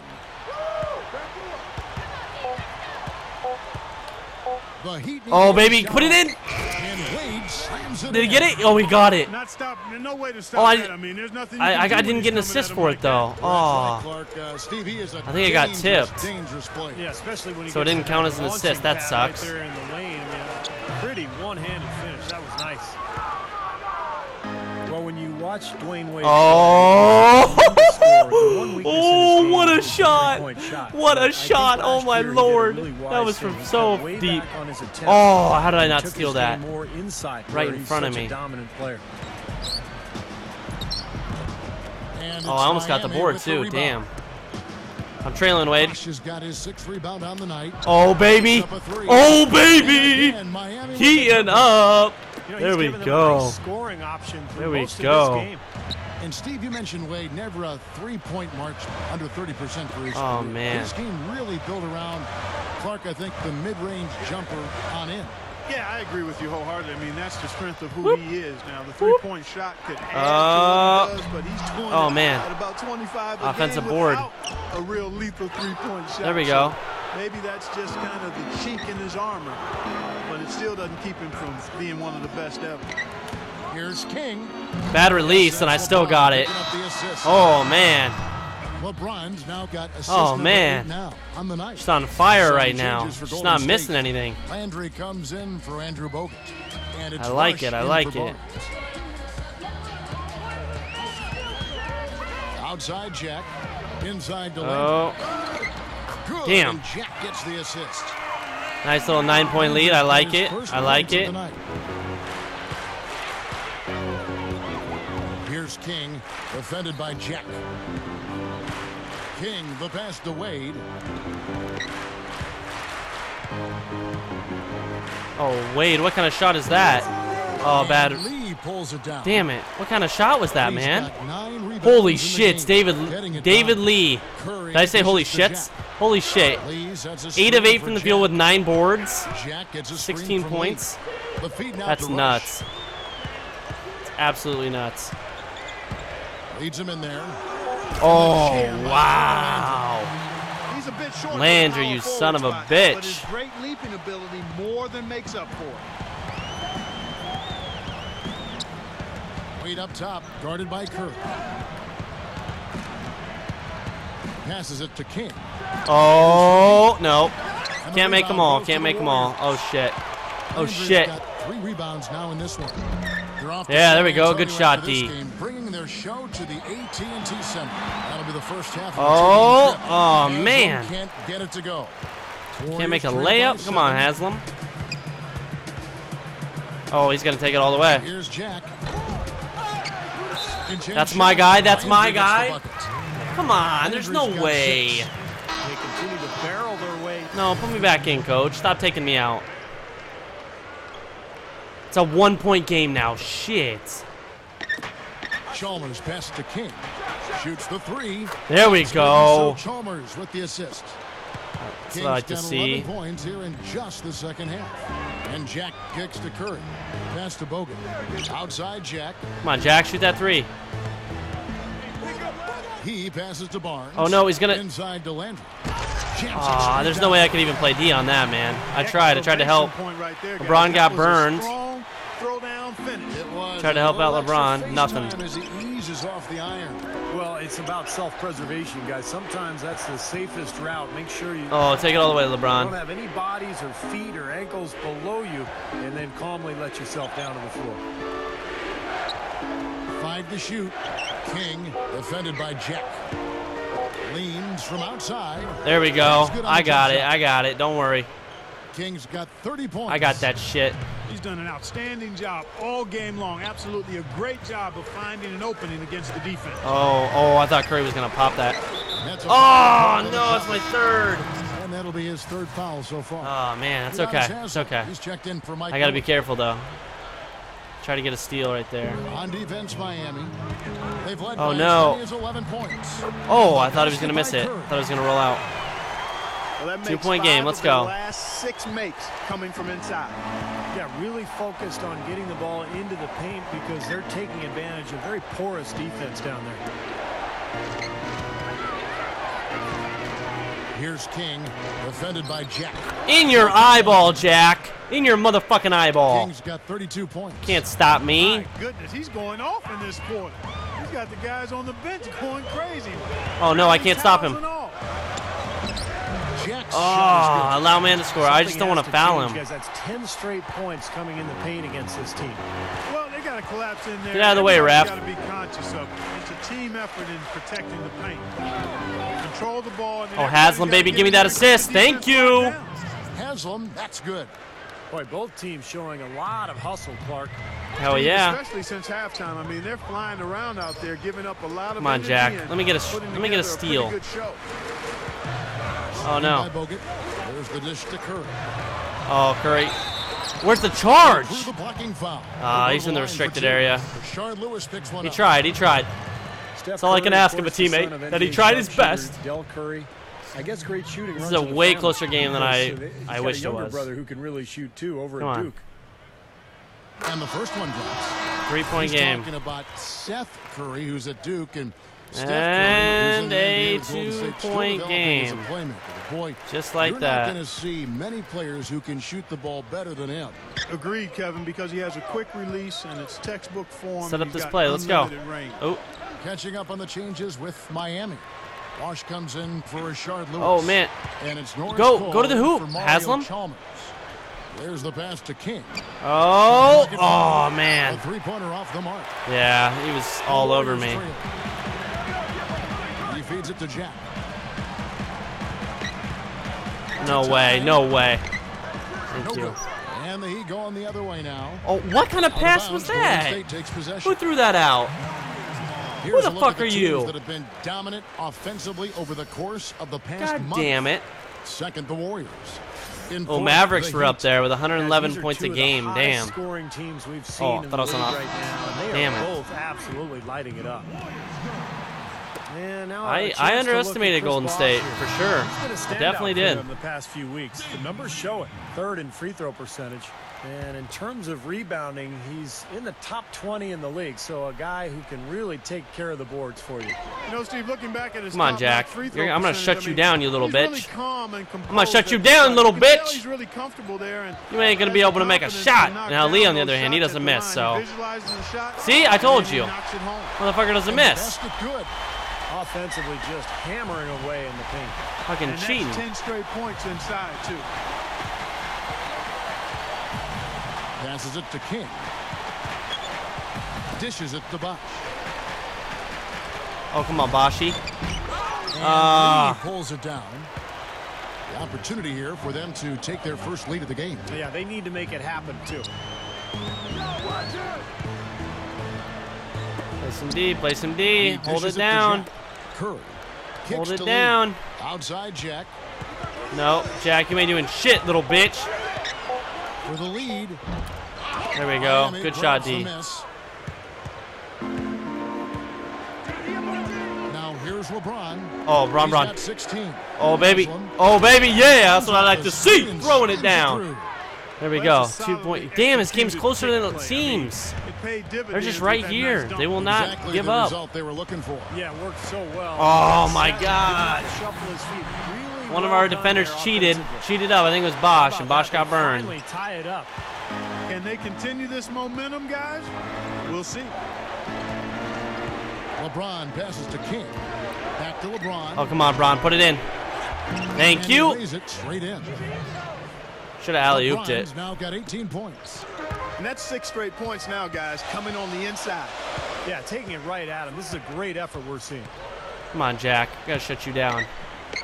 The Heat Oh, to get a baby, put it in. And Wade slams it Did he get it? Oh, we got it. Not stop. No way to stop Oh, I- that. I mean, there's nothing. I, I, I didn't get an assist for it though. that. Oh, Clark, uh, Steve, he is a I think I got tipped. Dangerous. Yeah, especially when he So it didn't count as an assist. That pad sucks. Right there in the lane. I mean, a pretty one-handed finish. That was nice. Well, when you watch Dwyane Wade, Oh. play, he scored. The one weakness in his Oh, what a shot. shot. What a I think shot. Oh, my year he did a Lord. really That was from so deep. back on his attempts. Oh, how did I not steal that? More inside, Right in front of such a me. dominant player. And Oh, I almost got the board too. Damn. I'm trailing Wade. Has got his sixth rebound on the night. Oh baby. Up a three. Oh baby. And Heating up. You know, There we given them a go. nice scoring option through There we go. And Steve, you mentioned Wade, never a three-point march under 30% for his Oh, career. man. His game really built around Clark, I think, the mid-range jumper on in. Yeah, I agree with you wholeheartedly. I mean, that's the strength of who Whoop. he is. Now, the three-point shot could add Uh, to what he does, but he's doing oh, it man. at about 25 a Offensive game board. a real lethal three-point shot. There we So go. maybe that's just kind of the chink in his armor, but it still doesn't keep him from being one of the best ever. Here's King. Bad release, and I still got it. Picking up the assist. Oh man. LeBron's now got assist Oh, man. now on the night. She's on fire right now. Golden not State. missing anything. Landry comes in for Andrew Bogut. And it's I like it, I like it. Outside Jack. Inside to Landry. Oh, Good. damn. And Jack gets the assist. nice little nine-point lead. I like it. I like it. Here's King, defended by Jack. King, the pass to Wade. Oh Wade, what kind of shot is that? Oh, bad. It down. Damn it! What kind of shot was that, man? got nine rebounds Holy shit. David David done. Lee. Curry Did I say holy shits? Holy shit. Lee sets a Eight of eight from the field with nine boards. Jack gets a screen 16 points. The feed now That's nuts. It's absolutely nuts. Leads him in there. Oh wow. He's a bit short. Landry, you son of a spot, bitch. But his great leaping ability more than makes up for it. Wade up top, guarded by Kirk. Passes it to King. Oh no. Can't make them all. Can't make them all. Oh shit. Oh shit. Three rebounds now in this one. They're Yeah, there we go. Good shot, D. game, bringing their show to the AT&T Center. That'll be the first half. Of the Oh, two-game trip. oh, man. Can't get it to go. Can't make a Warriors trail by layup. Come on, seven. Haslem. Oh, he's gonna take it all the way. Here's Jack. That's my guy, that's my Landry gets the guy. Come on, there's no Landry's got way. six. They continue to barrel their way. No, put me back in, coach. Stop taking me out. It's a one-point game now. Shit. Chalmers pass to King. Shoots the three. There we go. Chalmers with the assist. That's King's what I like to see. 11 points here in just the second half. And Jack kicks to Curry. Pass to Bogut. Outside Jack. Come on, Jack, shoot that three. He passes to Barnes. Oh, no, he's gonna- Inside to Landry. Jams Aw, straight there's no way I could even play D on that, man. I tried. I tried to help. Point right there, guys. LeBron got burned. Strong Throwdown finish. It was Tried to help out LeBron. Nothing. As he eases off the iron. Well, it's about self-preservation, guys. Sometimes that's the safest route. Make sure you Oh, take it all the way, LeBron. don't have any bodies or feet or ankles below you, and then calmly let yourself down to the floor. Five to shoot. King defended by Jack. Leans from outside. There we go. That's good on I got it. I got it. Don't worry. King's got 30 points. I got that shit. He's done an outstanding job all game long. Absolutely a great job of finding an opening against the defense. Oh, oh, I thought Curry was gonna pop that. Oh no, it's my third. And that'll be his third foul so far. Oh man, that's okay. Haslem, It's okay. He's checked in for Mike I gotta be careful though. Try to get a steal right there. On defense, Miami. They've led Oh, by no. as many as 11 points. Oh, I thought he was gonna miss it. I Thought he was gonna roll out. Well, that makes Two-point five game, let's their go. Last six makes coming from inside. Yeah, really focused on getting the ball into the paint because they're taking advantage of very porous defense down there. Here's King, defended by Jack. In your eyeball, Jack. In your motherfucking eyeball. King's got 32 points. Can't stop me. My goodness, he's going off in this quarter. He's got the guys on the bench going crazy. Oh no, I can't stop him. And ah, Oh, allow man to score. I just don't want to foul him. Guys, that's 10 straight points coming in the paint against this team. Well, they got to collapse in there. Get out of the way, Everybody's ref. got to be conscious of it. It's a team effort in protecting the paint. Control the ball. And Oh, everybody's Haslem, baby, give me that there and get the assist. Thank you. locked Haslem, that's good. Boy, both teams showing a lot of hustle, Clark. Hell yeah. Especially since halftime. I mean, they're flying around out there, giving up a lot of Come on, Jack. Let me get a- let me get a steal. pretty good show. Oh By no. There's the dish to Curry. Oh, Curry. Where's the charge? Through the blocking foul. Ah, They he's in the restricted area. Rashard Lewis picks one He tried. He tried. That's all I can ask of of a teammate, that he tried his best. Del Curry. I guess great shooting. This is a way closer game than I, I got wished a it younger was. brother who can really shoot too over Come at on. Duke. And the first one drops. Three-point He's game. talking about Seth Curry, who's at Duke, and Steph And Curry, who's the a NBA with Golden State, still two-point developing as a game. boy, Just like you're that. not going to see many players who can shoot the ball better than him. Agreed, Kevin, because he has a quick release and it's textbook form. Set up he's this play. Let's go. range. Oh, Catching up on the changes with Miami. Wash comes in for Rashard Lewis. oh man. And it's Norris Go- Cole go to the hoop, for Mario Haslem. Chalmers. There's the pass to King. Oh, oh A man. three-pointer off the mark. Yeah, he was all over Warriors me. Trail. It to Jack. No way. No way. No Thank you. good. And the Heat going the other way now. Oh, what kind of Out of pass bounds, was that? Takes. Who threw that out? Here's the a look fuck at the are teams you? That have been dominant offensively over the course of the past God month. damn it. Second, the Warriors. In Oh, Mavericks were up there with 111 points a of game. Damn. Scoring teams we've oh, seen Oh, in thought I was league on off. right now. Damn it. both absolutely lighting it up. And now I- a chance I underestimated Golden State, here. for sure. He's been a I standout definitely did. them the past few weeks. The numbers show it. Third in free throw percentage. And in terms of rebounding, he's in the top 20 in the league. So a guy who can really take care of the boards for you. You know, Steve, looking back at his Come on, Jack. free throw I'm gonna percentage, shut I you mean, down, you little he's really bitch. calm and gonna shut you down, little You bitch. He's really comfortable there. And You ain't gonna be able to make a shot. Now, down Lee, on the other hand, he doesn't miss, so- He visualizes the shot, See, I told you. knocks it home. Motherfucker doesn't miss. Best it good. Offensively, just hammering away in the paint. Fucking And cheating. that's 10 straight points inside, too. Passes it to King. Dishes it to Bosh. Oh, come on, Bashi. And Ah. Lee pulls it down. The opportunity here for them to take their first lead of the game. Yeah, they need to make it happen, too. Play some D. Play some D. Hold it down. Curry. Hold it down. Outside Jack No, Jack, you ain't doing shit, little bitch. for the lead. There we go. Good shot, D. Now here's LeBron. Oh, Bron He's Bron. 16. Oh, baby. Oh, baby, yeah. That's what I like to see. Throwing it down. There we go. Two point. Damn, this game's closer than it seems. Mean, it paid They're just right here. nice. They will not Exactly give the up. result they were looking for. Yeah, it worked so well. Oh, my God. not shuffle his feet. Really One of our defenders cheated. Cheated up. I think it was How Bosh, and Bosh got burned. Tie it up. Can they continue this momentum, guys? We'll see. LeBron passes to King. Back to LeBron. Oh, come on, Bron. Put it in. Thank And you. lays it straight in. Should have alley ooped it. Now got 18 points. And that's six straight points now, guys, coming on the inside. Yeah, taking it right at him. This is a great effort we're seeing. Come on, Jack. Gotta shut you down.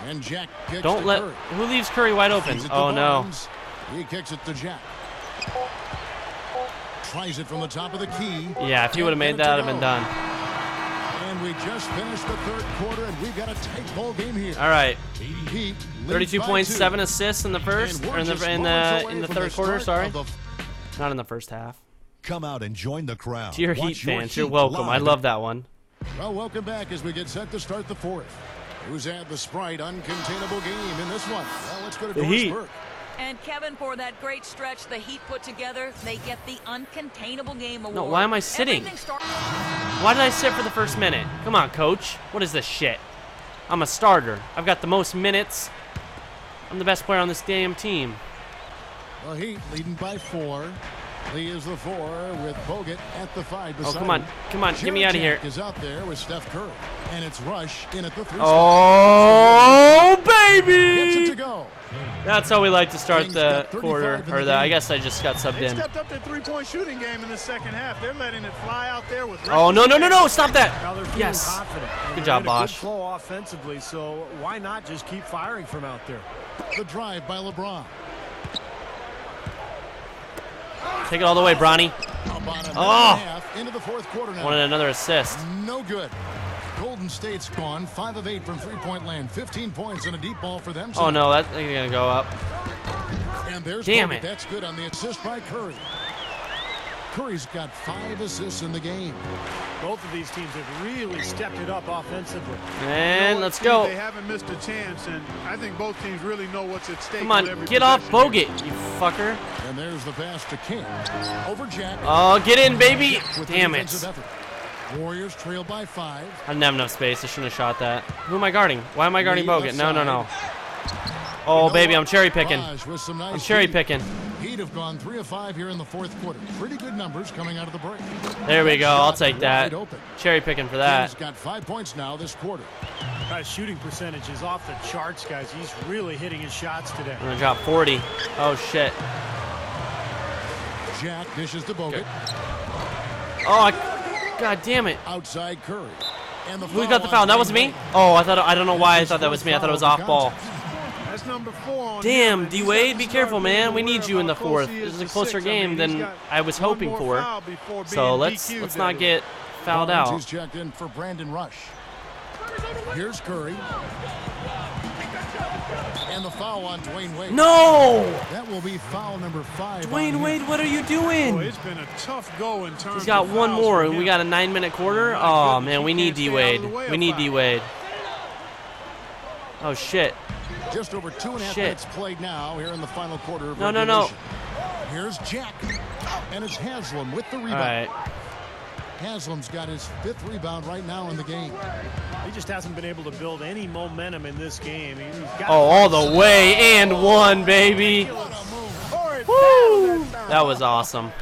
And Jack kicks Don't let. Curry. Who leaves Curry wide open? Feeds it to Oh, no. He kicks it to Jack. tries it from the top of the key. Yeah, if he would have made Can't that, it I'd have been done. And we just finished the third quarter, and we've got a tight ball game here. All right, Heat 32 points, seven assists in the first, or in the in the in the third quarter. Sorry, the not in the first half. Come out and join the crowd. To your Heat Watch your fans, you're Heat welcome. I love that one. Well, welcome back as we get set to start the fourth. Who's had the Sprite uncontainable game in this one? Well, let's go to The Doris Heat. Burke. And Kevin, for that great stretch the Heat put together, they get the uncontainable game award. No, why am I sitting? Why did I sit for the first minute? Come on, coach. What is this shit? I'm a starter. I've got the most minutes. I'm the best player on this damn team. The Heat leading by four. Lee is the four with Bogut at the five. Oh, beside come on. him. Come on. Get me out of here. Jarrett out there with Steph Curry. And it's Rush in at the three. Oh, spot. Baby! That's how we like to start the quarter. in Or the the, I guess I just got subbed They in. stepped up their three-point shooting game in the second half. They're letting it fly out there with. Oh, no, no, no, no. Stop that. Yes. confident. Good job, in a good flow offensively, so why not just keep firing from out there? The drive by LeBron. Take it all the way, Bronny. About a minute Oh. and a half into the fourth quarter now. Wanted another assist. No good. Golden State's gone five of eight from three-point land. 15 points and a deep ball for them. Oh, no. That's going to go up. And there's Damn Bogut. it. That's good on the assist by Curry. Curry's got five assists in the game. Both of these teams have really stepped it up offensively. And You know let's Steve, go. They haven't missed a chance, and I think both teams really know what's at stake. Come on. every Get off possession here. Bogut, you fucker. And there's the pass to King. Over Jack. Oh, get in, baby. with the Damn defensive it. effort. Warriors trail by five. I didn't have enough space. I shouldn't have shot that. Who am I guarding? Why am I guarding Lee Bogut? No, no, no. Oh, baby, I'm cherry picking. Raj with some nice I'm cherry feed. picking. Heat have gone three of five here in the fourth quarter. Pretty good numbers coming out of the break. There we go. I'll take that. open. Cherry picking for that. He's got five points now this quarter. Guy's shooting percentage is off the charts, guys. He's really hitting his shots today. I'm gonna drop 40. Oh shit. Jack dishes to Bogut. Oh, I, god damn it. Outside Curry. And the Who got the foul? That was me. Oh, I thought. I don't know why I thought that was me. I thought it was off the ball. Damn, him, and D he's Wade, be careful, man. We need you in the fourth. This is is a closer six. I game mean, than I was hoping for. So let's DQ'd, let's not get fouled out. is checked in for Brandon Rush. Here's Curry. And the foul on Dwyane Wade. No, That will be foul number five. on Dwyane. Wade, what are you Boy, doing? it's been a tough go in terms He's got of one more, we got a nine-minute quarter. Oh man, we need D Wade. We need. D Wade. Oh shit. Just over two and a half Shit. minutes played now here in the final quarter of No, no, no. Here's Jack. And it's Haslem with the rebound. right. Haslem's got his fifth rebound right now in the game. He just hasn't been able to build any momentum in this game. He's got Oh, all the way and one, baby. Woo! That was awesome.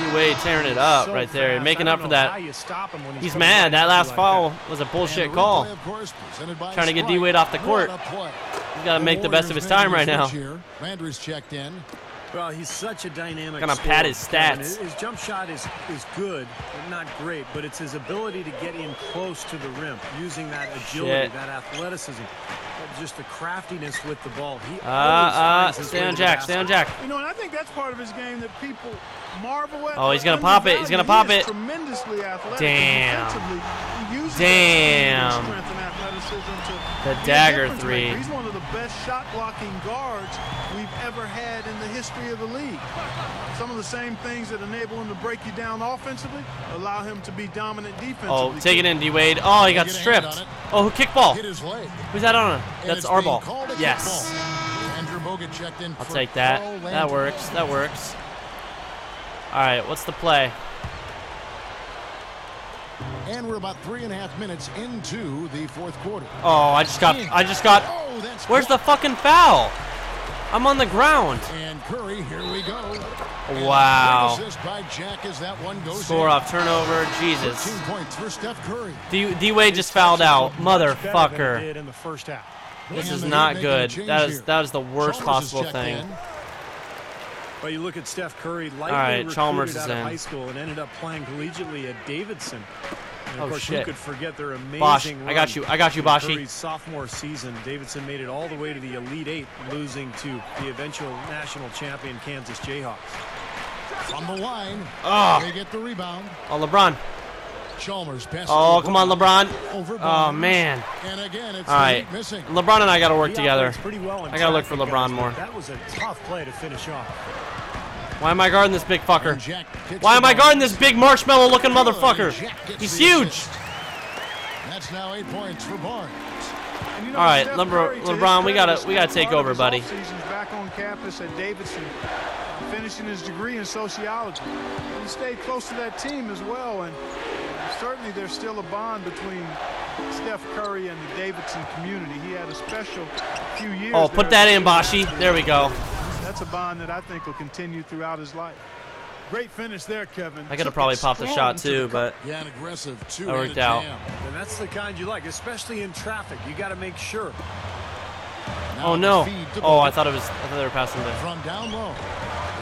D Wade tearing it up so right there, fast. making up for that. you stop him when He's mad. That last like foul was a bullshit call. course, Trying to get D-Wade off the court. He's got to make the best of his time right now. Landry's checked in. Well, he's such a dynamic. Gonna scorer, pad his stats. His, his jump shot is is good, but not great. But it's his ability to get in close to the rim, using that agility, Shit. that athleticism, just the craftiness with the ball. He Uh, uh, stay on Jack, stay on. Jack. You know, and I think that's part of his game that people marvel at. Oh, he's gonna pop it, he's gonna pop He it. Tremendously athletic. Damn. and defensively, he uses Damn. that strength and athleticism to The dagger three. He's one of the best shot blocking guards we've ever had in the history of the league. Some of the same things that enable him to break you down offensively allow him to be dominant defensively. Oh, take it in, D Wade. Oh, he got Get a hand on stripped. it. Oh, kickball. Hit his. Who's that on? That's our ball. Yes. Andrew Bogut checked in I'll take that. That works. That works. All right, what's the play? And we're about three and a half minutes into the fourth quarter. Oh, I just got. I just got. Oh, that's Where's the fucking foul? I'm on the ground. And Curry, here we go. Wow. Big assist by Jack as that one goes Score in. off turnover. 13 Jesus. points for Steph Curry. D, D Wade just fouled out. Much better than he Motherfucker. did in the first half. This is not good. That is that is the worst Chalmers possible thing. in. Well, you look at Steph Curry, lightly right, recruited Chalmers out of in. high school and ended up playing collegiately at Davidson. And of Oh, course, shit. who could forget their amazing Bosh, run I got you. I got you, in Boshy. Curry's sophomore season, Davidson made it all the way to the Elite Eight, losing to the eventual national champion Kansas Jayhawks. From the line, Oh. they get the rebound. Oh, LeBron. Chalmers. Oh, come on, LeBron. Oh, man. And again, it's All the right. Heat missing. LeBron and I got to work together. Pretty well I gotta look for LeBron guys, more. That was a tough play to finish off. Why am I guarding this big fucker? And Jack kicks Why am I guarding this big marshmallow looking motherfucker? He's huge. That's now eight points for Barnes. You know, All right, Steph LeBron- Curry, to his LeBron, we gotta- we gotta take over, buddy. off-seasons back on campus at Davidson, finishing his degree in sociology. He stayed close to that team as well, and certainly there's still a bond between Steph Curry and the Davidson community. He had a special few years. Oh, put at that in, Bashi. There we go. That's a bond that I think will continue throughout his life. Great finish there, Kevin. I could have probably popped the shot too, but Yeah, an aggressive two That worked out. And that's the kind you like, especially in traffic. You got to make sure. oh no. Oh, I thought it was. I thought they were passing the. From down low.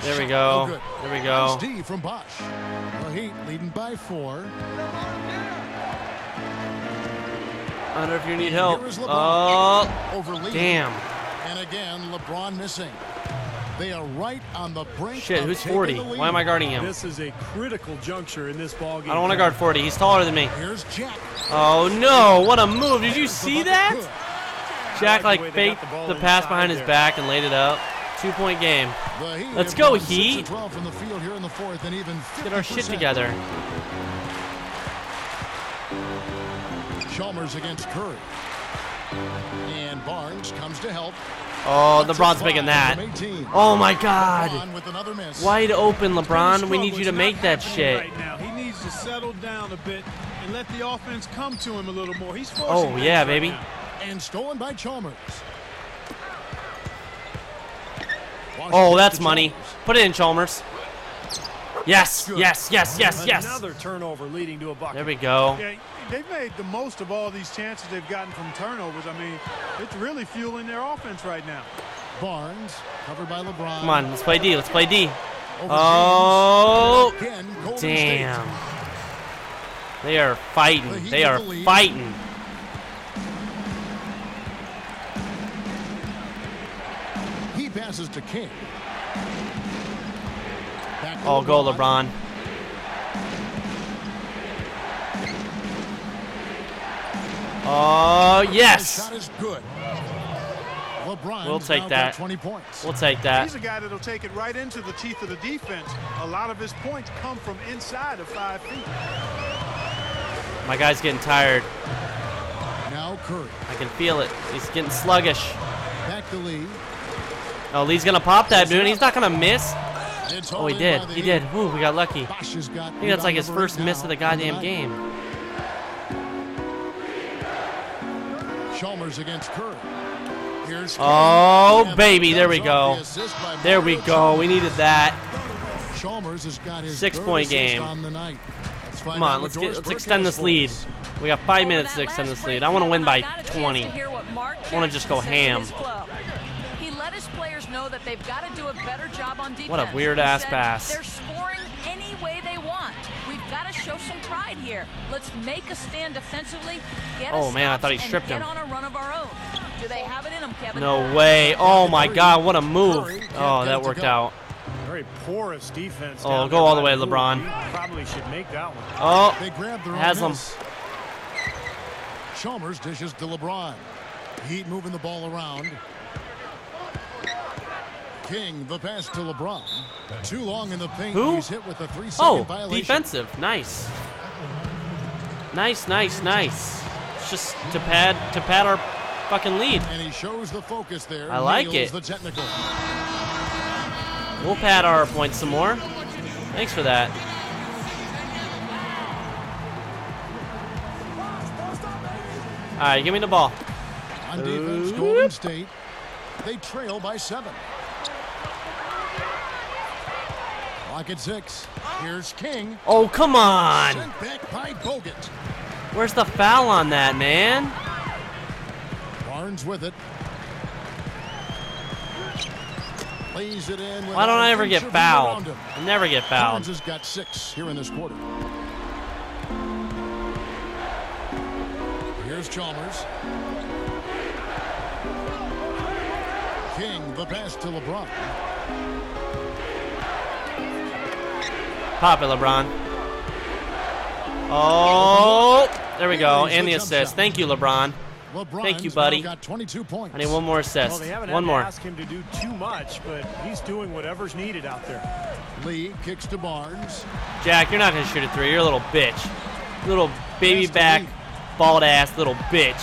The There we shot go. no good. There we go. Nice D from Bosh. The Heat leading by four. I don't know if you need help. Here is LeBron. Oh, Over damn. And again, LeBron missing. They are right on the brink. Shit, who's 40? Why am I guarding him? This is a critical juncture in this ball game. I don't want to guard 40. He's taller than me. Here's Jack. Oh no! What a move! Did you see that? Jack like like the faked the the pass inside behind his there. back and laid it up. Two point game. Let's go, Heat. from the field here in the fourth, and even Get our shit together. Chalmers against Curry. And Barnes comes to help. Oh, LeBron's making that. Oh my God! LeBron with another miss. Wide open, LeBron. We need you to make that shit. Right now, he needs to settle down a bit and let the offense come to him a little more. He's forcing Oh yeah, baby. And stolen by Chalmers. Oh, that's money. Chalmers. Put it in, Chalmers. Yes, yes, yes, yes, yes. Another turnover leading to a bucket. There we go. Yeah, they've made the most of all these chances they've gotten from turnovers. I mean, it's really fueling their offense right now. Barnes covered by LeBron. Come on, let's play D. Let's play D. Over Oh, Again, damn. State. They are fighting. Heat They are the fighting. Passes to King. Back to Oh, go LeBron. Oh, yes. shot is good. LeBron We'll take that. 20 points. We'll take that. He's a guy that'll take it right into the teeth of the defense. A lot of his points come from inside of five feet. My guy's getting tired. now Curry. I can feel it. He's getting sluggish. Back to Lee. Oh, Lee's gonna pop that, dude. He's not gonna miss. Oh, he did. He did. Woo, we got lucky. I Bosch has got think that's like his first miss of the goddamn game. Chalmers against Curry. Here's Oh, baby, there we go. the assist by There we go. We needed that. Chalmers has got his Six third point game. on the night. Let's find Come on, let's get let's extend this lead. We got five minutes that to extend this lead. I want to win by I got a chance 20. to hear what Mark I wanna just go Jackson said to ham. Know that they've got to do a better job on defense. What a weird ass said, pass. They're scoring any way they want. We've got to show some pride here. Let's make a stand defensively. Get Oh, us man, I thought he and stripped get him. on a run of our own. Do they have it in them, Kevin? No way. Oh my God, what a move. Oh, that worked out. Very porous defense. Oh, go all the way, LeBron. Probably should make that one. Oh, They grab their own Has him. miss. Chalmers dishes to LeBron. Heat moving the ball around. King, the pass to LeBron. Too long in the paint. Who? He's hit with a three-second oh, violation. defensive. Nice. Nice, nice, nice. It's just to pad to pad our fucking lead. And he shows the focus there. I like Nails it. the technical. We'll pad our points some more. Thanks for that. All right, give me the ball. On defense. Golden State. They trail by seven. Clock at six. Here's King. Oh, come on. Sent back by Bogut. Where's the foul on that, man? Barnes with it. Plays it in. Why don't I ever get fouled? I never get fouled. Barnes has got six here in this quarter. Here's Chalmers. King, the pass to LeBron. Pop it, LeBron. Oh, there we go. And the assist. Thank you, LeBron. LeBron's Thank you, buddy. Got 22 points. I need one more Well, assist. they haven't One had more. to ask him to do too much, but he's doing whatever's needed out there. Lee kicks to Barnes. Jack, you're not gonna shoot a three. You're a little bitch. Little baby back, bald ass little bitch.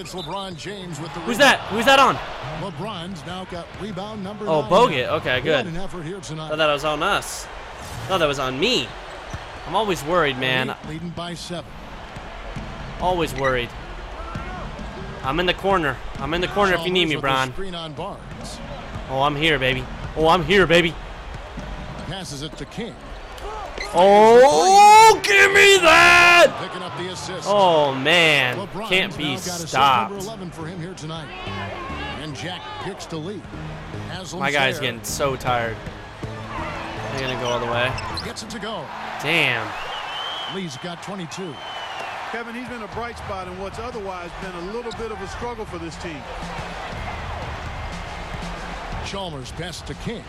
It's LeBron James with the Who's that? Who's that on? LeBron's now got rebound number Oh. Bogut. Okay, good. An effort here tonight. Thought that was on us. Thought that was on me. I'm always worried, man. Leading by seven. Always worried. I'm in the corner. I'm in the corner if you need me, Chalmers with the Bron. Screen on Barnes. Oh, I'm here, baby. Oh, I'm here, baby. Passes it to King. Oh, give me that! Picking up the assist. Oh man, LeBron's can't be stopped. Number 11 for him here tonight. And Jack kicks to Lee. My guy's getting so tired. They're gonna go all the way. Gets it to go. Damn. Lee's got 22. Kevin, he's been a bright spot in what's otherwise been a little bit of a struggle for this team. Chalmers pass to King.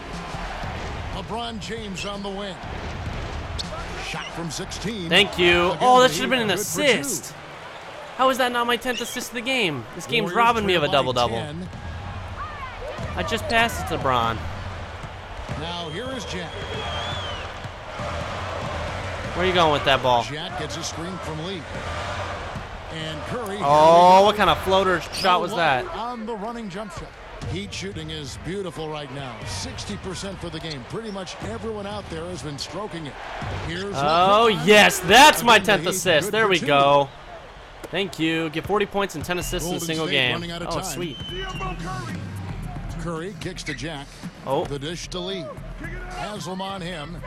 LeBron James on the wing. Shot from 16. Thank you. Oh, that should have been an Heat are good for two. assist. How is that not my 10th assist of the game? This game's Warriors robbing me of a double double. I just passed it to Bron. Now here is Jack. Where are you going with that ball? Jack gets a screen from Lee. And Curry. Oh, what kind of floater shot was that? On the running jump shot. Heat shooting is beautiful right now. 60% for the game. Pretty much everyone out there has been stroking it. Here's Oh, yes, that's my Again, the 10th Heat assist. There we two. go. Thank you. Get 40 points and 10 assists in a single State game. Oh, time. sweet. Curry kicks to Jack. Oh. The dish to Lee. Haslem on him.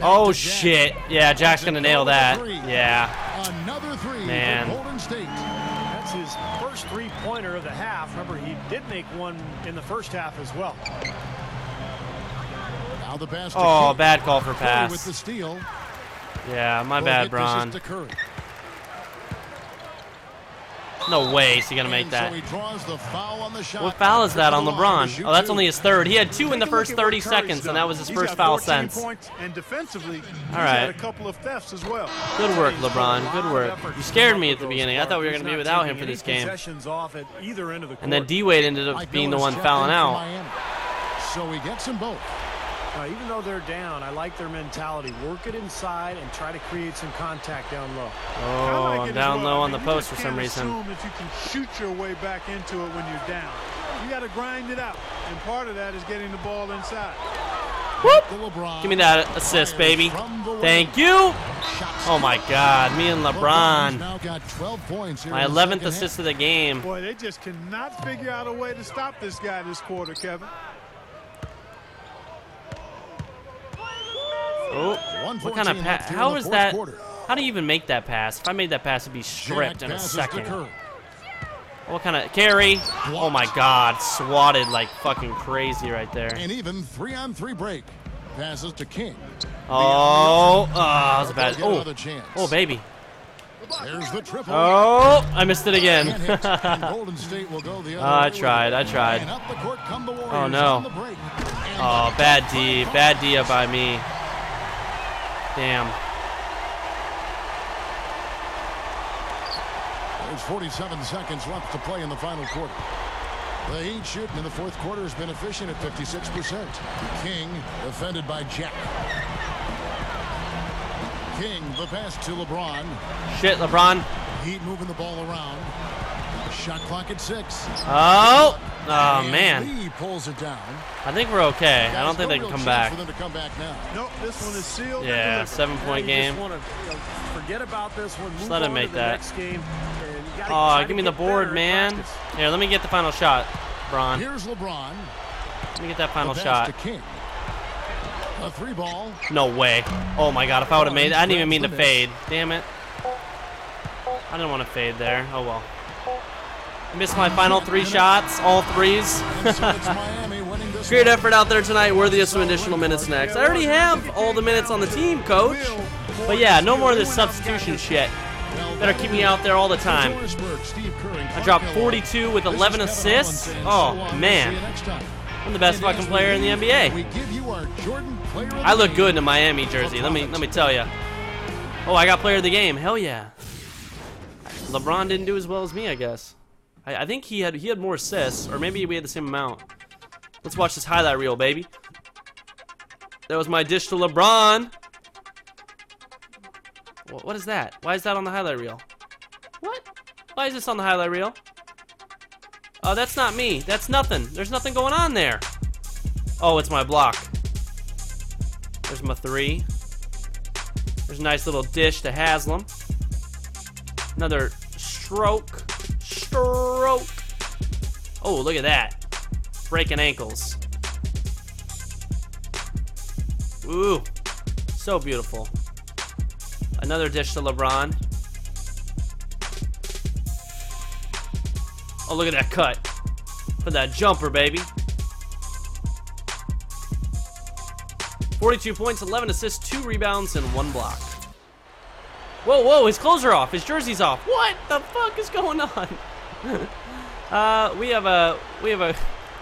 Oh, Jack. shit. Yeah, Jack's going to nail that. three? Yeah. Another three Man. for Golden State. That's his first three-pointer of the half. Remember, he did make one in the first half as well. Now the pass Oh, King. bad call for Curry with the pass. steal. Yeah, my Bogut bad, dishes Bron. No way is he going to make that. So he draws the foul on the shot. What foul is that on LeBron? Oh, that's only his third. He had two in the Take a look first 30 seconds, and that was his first foul 14 since. And defensively, he's All right. had a couple of thefts as well. Good work, LeBron. Good work. You scared me at the beginning. I thought we were going to be without him for this game. Possessions off at either end of the court. And then D-Wade ended up being the one fouling out. So he gets them both. Uh, even though they're down, I like their mentality. Work it inside and try to create some contact down low. Oh, like I'm down low on the mean, post for some reason. Assume that you can shoot your way back into it when you're down. You got to grind it out, and part of that is getting the ball inside. LeBron Give me that assist, baby. from the wing. Thank you. Oh my God, me and LeBron. now got 12 points here My 11th assist of the game. Boy, they just cannot figure out a way to stop this guy this quarter, Kevin. Oh, what kind of pass? left here in How is that? quarter. How do you even make that pass? If I made that pass, it'd be stripped Jack in a second. What kind of carry? Oh my God, swatted like fucking crazy right there. And even three on three break. Passes to King. Oh, oh, that was a bad. Oh, oh, baby. There's the triple. Oh, I missed it again. <laughs> And Golden State will go the other ah, I tried. I tried. And up the court come the oh, Warriors Oh, no. on the break. And Oh, bad D. Bad D by me. Damn. There's 47 seconds left to play in the final quarter. The Heat shooting in the fourth quarter has been efficient at 56%. King defended by Jack. King, the pass to LeBron. Shit, LeBron. Heat moving the ball around. Shot clock at six. Oh, oh man. Lee pulls it down. I think we're okay. I don't think no they can come back. For them to come back now. Nope, this one is sealed. Yeah, seven point game. just want to forget about this one. Move let him make that. next game. and you gotta Oh, try give me the board, man. practice. Here, let me get the final shot, Bron. Here's LeBron. Let me get that final shot. to King. A three ball. No way. Oh my god, if I would have made I didn't even mean to fade. Damn it. I didn't want to fade there. Oh well. Missed my final three shots, all threes. <laughs> Great effort out there tonight, worthy of some additional minutes next. I already have all the minutes on the team, coach. But yeah, no more of this substitution shit. Better keep me out there all the time. I dropped 42 with 11 assists. Oh, man. I'm the best fucking player in the NBA. I look good in a Miami jersey. Let me let me tell you. Oh, I got player of the game. Hell yeah. LeBron didn't do as well as me, I guess. I, I think he had he had more assists, or maybe we had the same amount. Let's watch this highlight reel, baby. That was my dish to LeBron. Wha- What is that? Why is that on the highlight reel? What? Why is this on the highlight reel? Oh, that's not me. That's nothing. There's nothing going on there. Oh, it's my block. There's my three. There's a nice little dish to Haslem. Another stroke. Stroke. Oh, look at that. Breaking ankles. Ooh. So beautiful. Another dish to LeBron. Oh, look at that cut. For that jumper, baby. 42 points, 11 assists, 2 rebounds, and 1 block. Whoa, whoa, his clothes are off. His jersey's off. What the fuck is going on? <laughs> uh, we have a, we have a,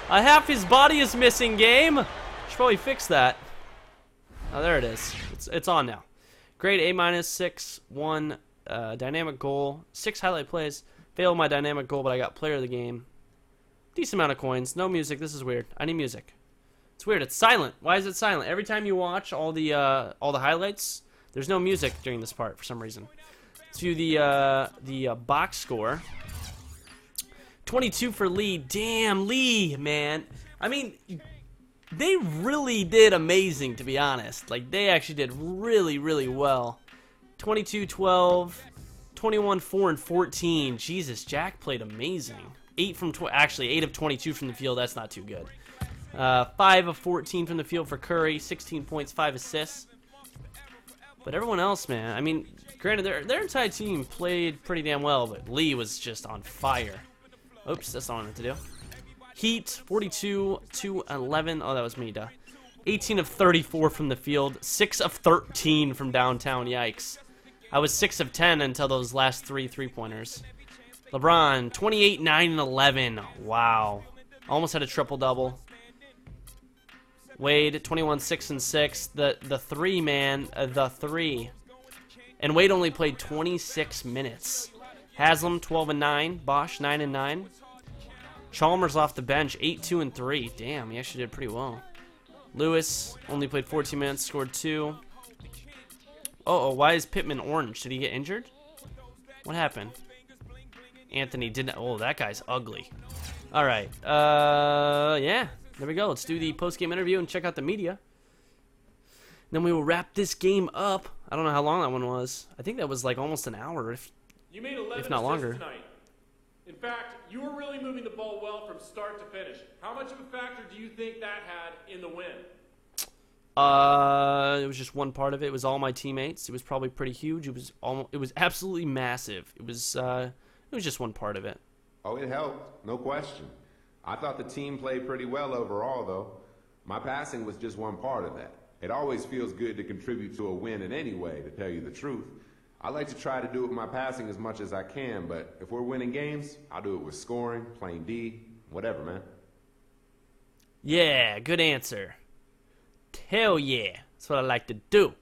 a half his body is missing game. Should probably fix that. Oh, there it is. It's, it's on now. Grade A minus, 6, 1, uh, dynamic goal, 6 highlight plays. Failed my dynamic goal, but I got player of the game. Decent amount of coins. No music. This is weird. I need music. It's weird. It's silent. Why is it silent? Every time you watch all the uh, all the highlights, there's no music during this part for some reason. To the uh, the uh, box score. 22 for Lee. Damn, Lee, man. I mean, they really did amazing, to be honest. Like, they actually did really, really well. 22 12, 21 4, and 14. Jesus, Jack played amazing. 8 from, actually, 8 of 22 from the field. That's not too good. Uh, 5 of 14 from the field for Curry, 16 points, 5 assists. But everyone else, man, I mean, granted, their, their entire team played pretty damn well, but Lee was just on fire. Oops, that's not what I meant to do. Heat, 42 to 11. Oh, that was me, duh. 18 of 34 from the field, 6 of 13 from downtown. Yikes. I was 6 of 10 until those last three three pointers. LeBron, 28, 9, and 11. Wow. Almost had a triple double. Wade, 21, 6, and 6. The the three man, uh, the three. And Wade only played 26 minutes. Haslem, 12 and 9. Bosh, 9 and 9. Chalmers off the bench, 8, 2, and 3. Damn, he actually did pretty well. Lewis only played 14 minutes, scored 2. Uh oh, why is Pittman orange? Did he get injured? What happened? Anthony didn't. Oh, that guy's ugly. All right. Uh, yeah. There we go. Let's do the post game interview and check out the media. Then we will wrap this game up. I don't know how long that one was. I think that was like almost an hour. If You made 11 If not longer. tonight. In fact, you were really moving the ball well from start to finish. How much of a factor do you think that had in the win? Uh, it was just one part of it. It was all my teammates. It was probably pretty huge. It was almost, it was absolutely massive. It was uh, it was just one part of it. Oh, it helped, no question. I thought the team played pretty well overall, though. My passing was just one part of that. It always feels good to contribute to a win in any way, to tell you the truth. I like to try to do it with my passing as much as I can, but if we're winning games, I'll do it with scoring, playing D, whatever, man. Yeah, good answer. Hell yeah, that's what I like to do.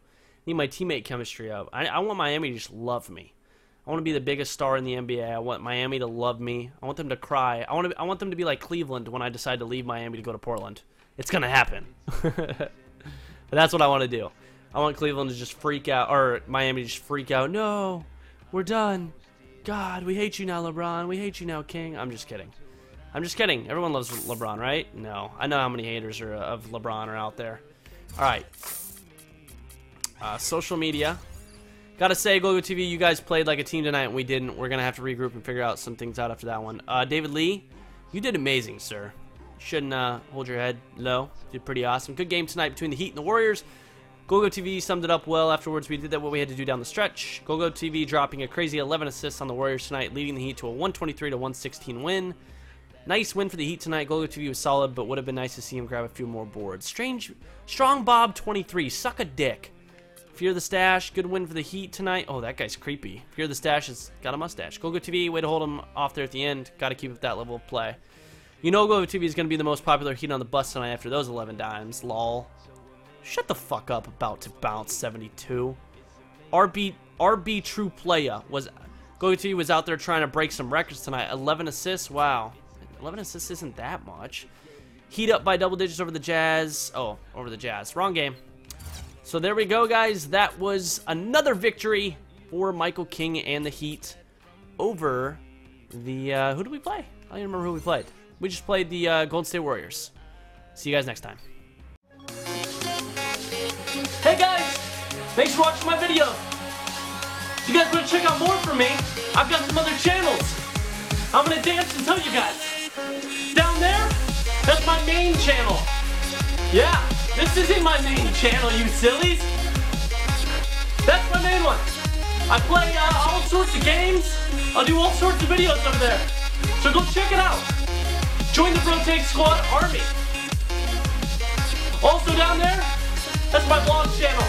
Need my teammate chemistry up. I, I want Miami to just love me. I want to be the biggest star in the NBA. I want Miami to love me. I want them to cry. I want to. I want them to be like Cleveland when I decide to leave Miami to go to Portland. It's gonna happen. <laughs> but that's what I want to do. I want Cleveland to just freak out, or Miami to just freak out. No, we're done. God, we hate you now, LeBron. We hate you now, King. I'm just kidding. I'm just kidding. Everyone loves LeBron, right? No, I know how many haters are, of LeBron are out there. All right. Uh, social media. Gotta say, Gogo TV, you guys played like a team tonight, and we didn't. We're gonna have to regroup and figure out some things out after that one. Uh, David Lee, you did amazing, sir. Shouldn't uh, hold your head low. Did pretty awesome. Good game tonight between the Heat and the Warriors. Gogo TV summed it up well afterwards. We did that what we had to do down the stretch. Gogo TV dropping a crazy 11 assists on the Warriors tonight, leading the Heat to a 123 to 116 win. Nice win for the Heat tonight. Gogo TV was solid, but would have been nice to see him grab a few more boards. Strange, strong Bob 23, suck a dick. Fear the Stash, good win for the Heat tonight. Oh, that guy's creepy. Fear the Stash has got a mustache. Gogo TV, way to hold him off there at the end. Got to keep up that level of play. You know Gogo TV is going to be the most popular heat on the bus tonight after those 11 dimes. Lol. Shut the fuck up about to bounce 72. RB RB True Playa was Global TV was out there trying to break some records tonight. 11 assists. Wow. 11 assists isn't that much. Heat up by double digits over the Jazz. Oh, over the Jazz. Wrong game. So there we go, guys. That was another victory for Michael King and the Heat over the, uh, who did we play? I don't even remember who we played. We just played the uh, Golden State Warriors. See you guys next time. Hey guys! Thanks for watching my video. If you guys want to check out more from me, I've got some other channels. I'm going to dance and tell you guys. Down there, that's my main channel. Yeah, this isn't my main channel, you sillies. That's my main one. I play uh, all sorts of games. I'll do all sorts of videos over there. So go check it out. Join the Bro Take Squad Army. Also down there, that's my vlog channel.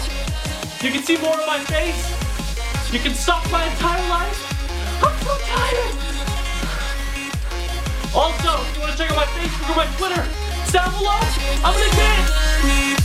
You can see more of my face. You can suck my entire life. I'm so tired. Also, if you want to check out my Facebook or my Twitter, it's down below. I'm gonna dance.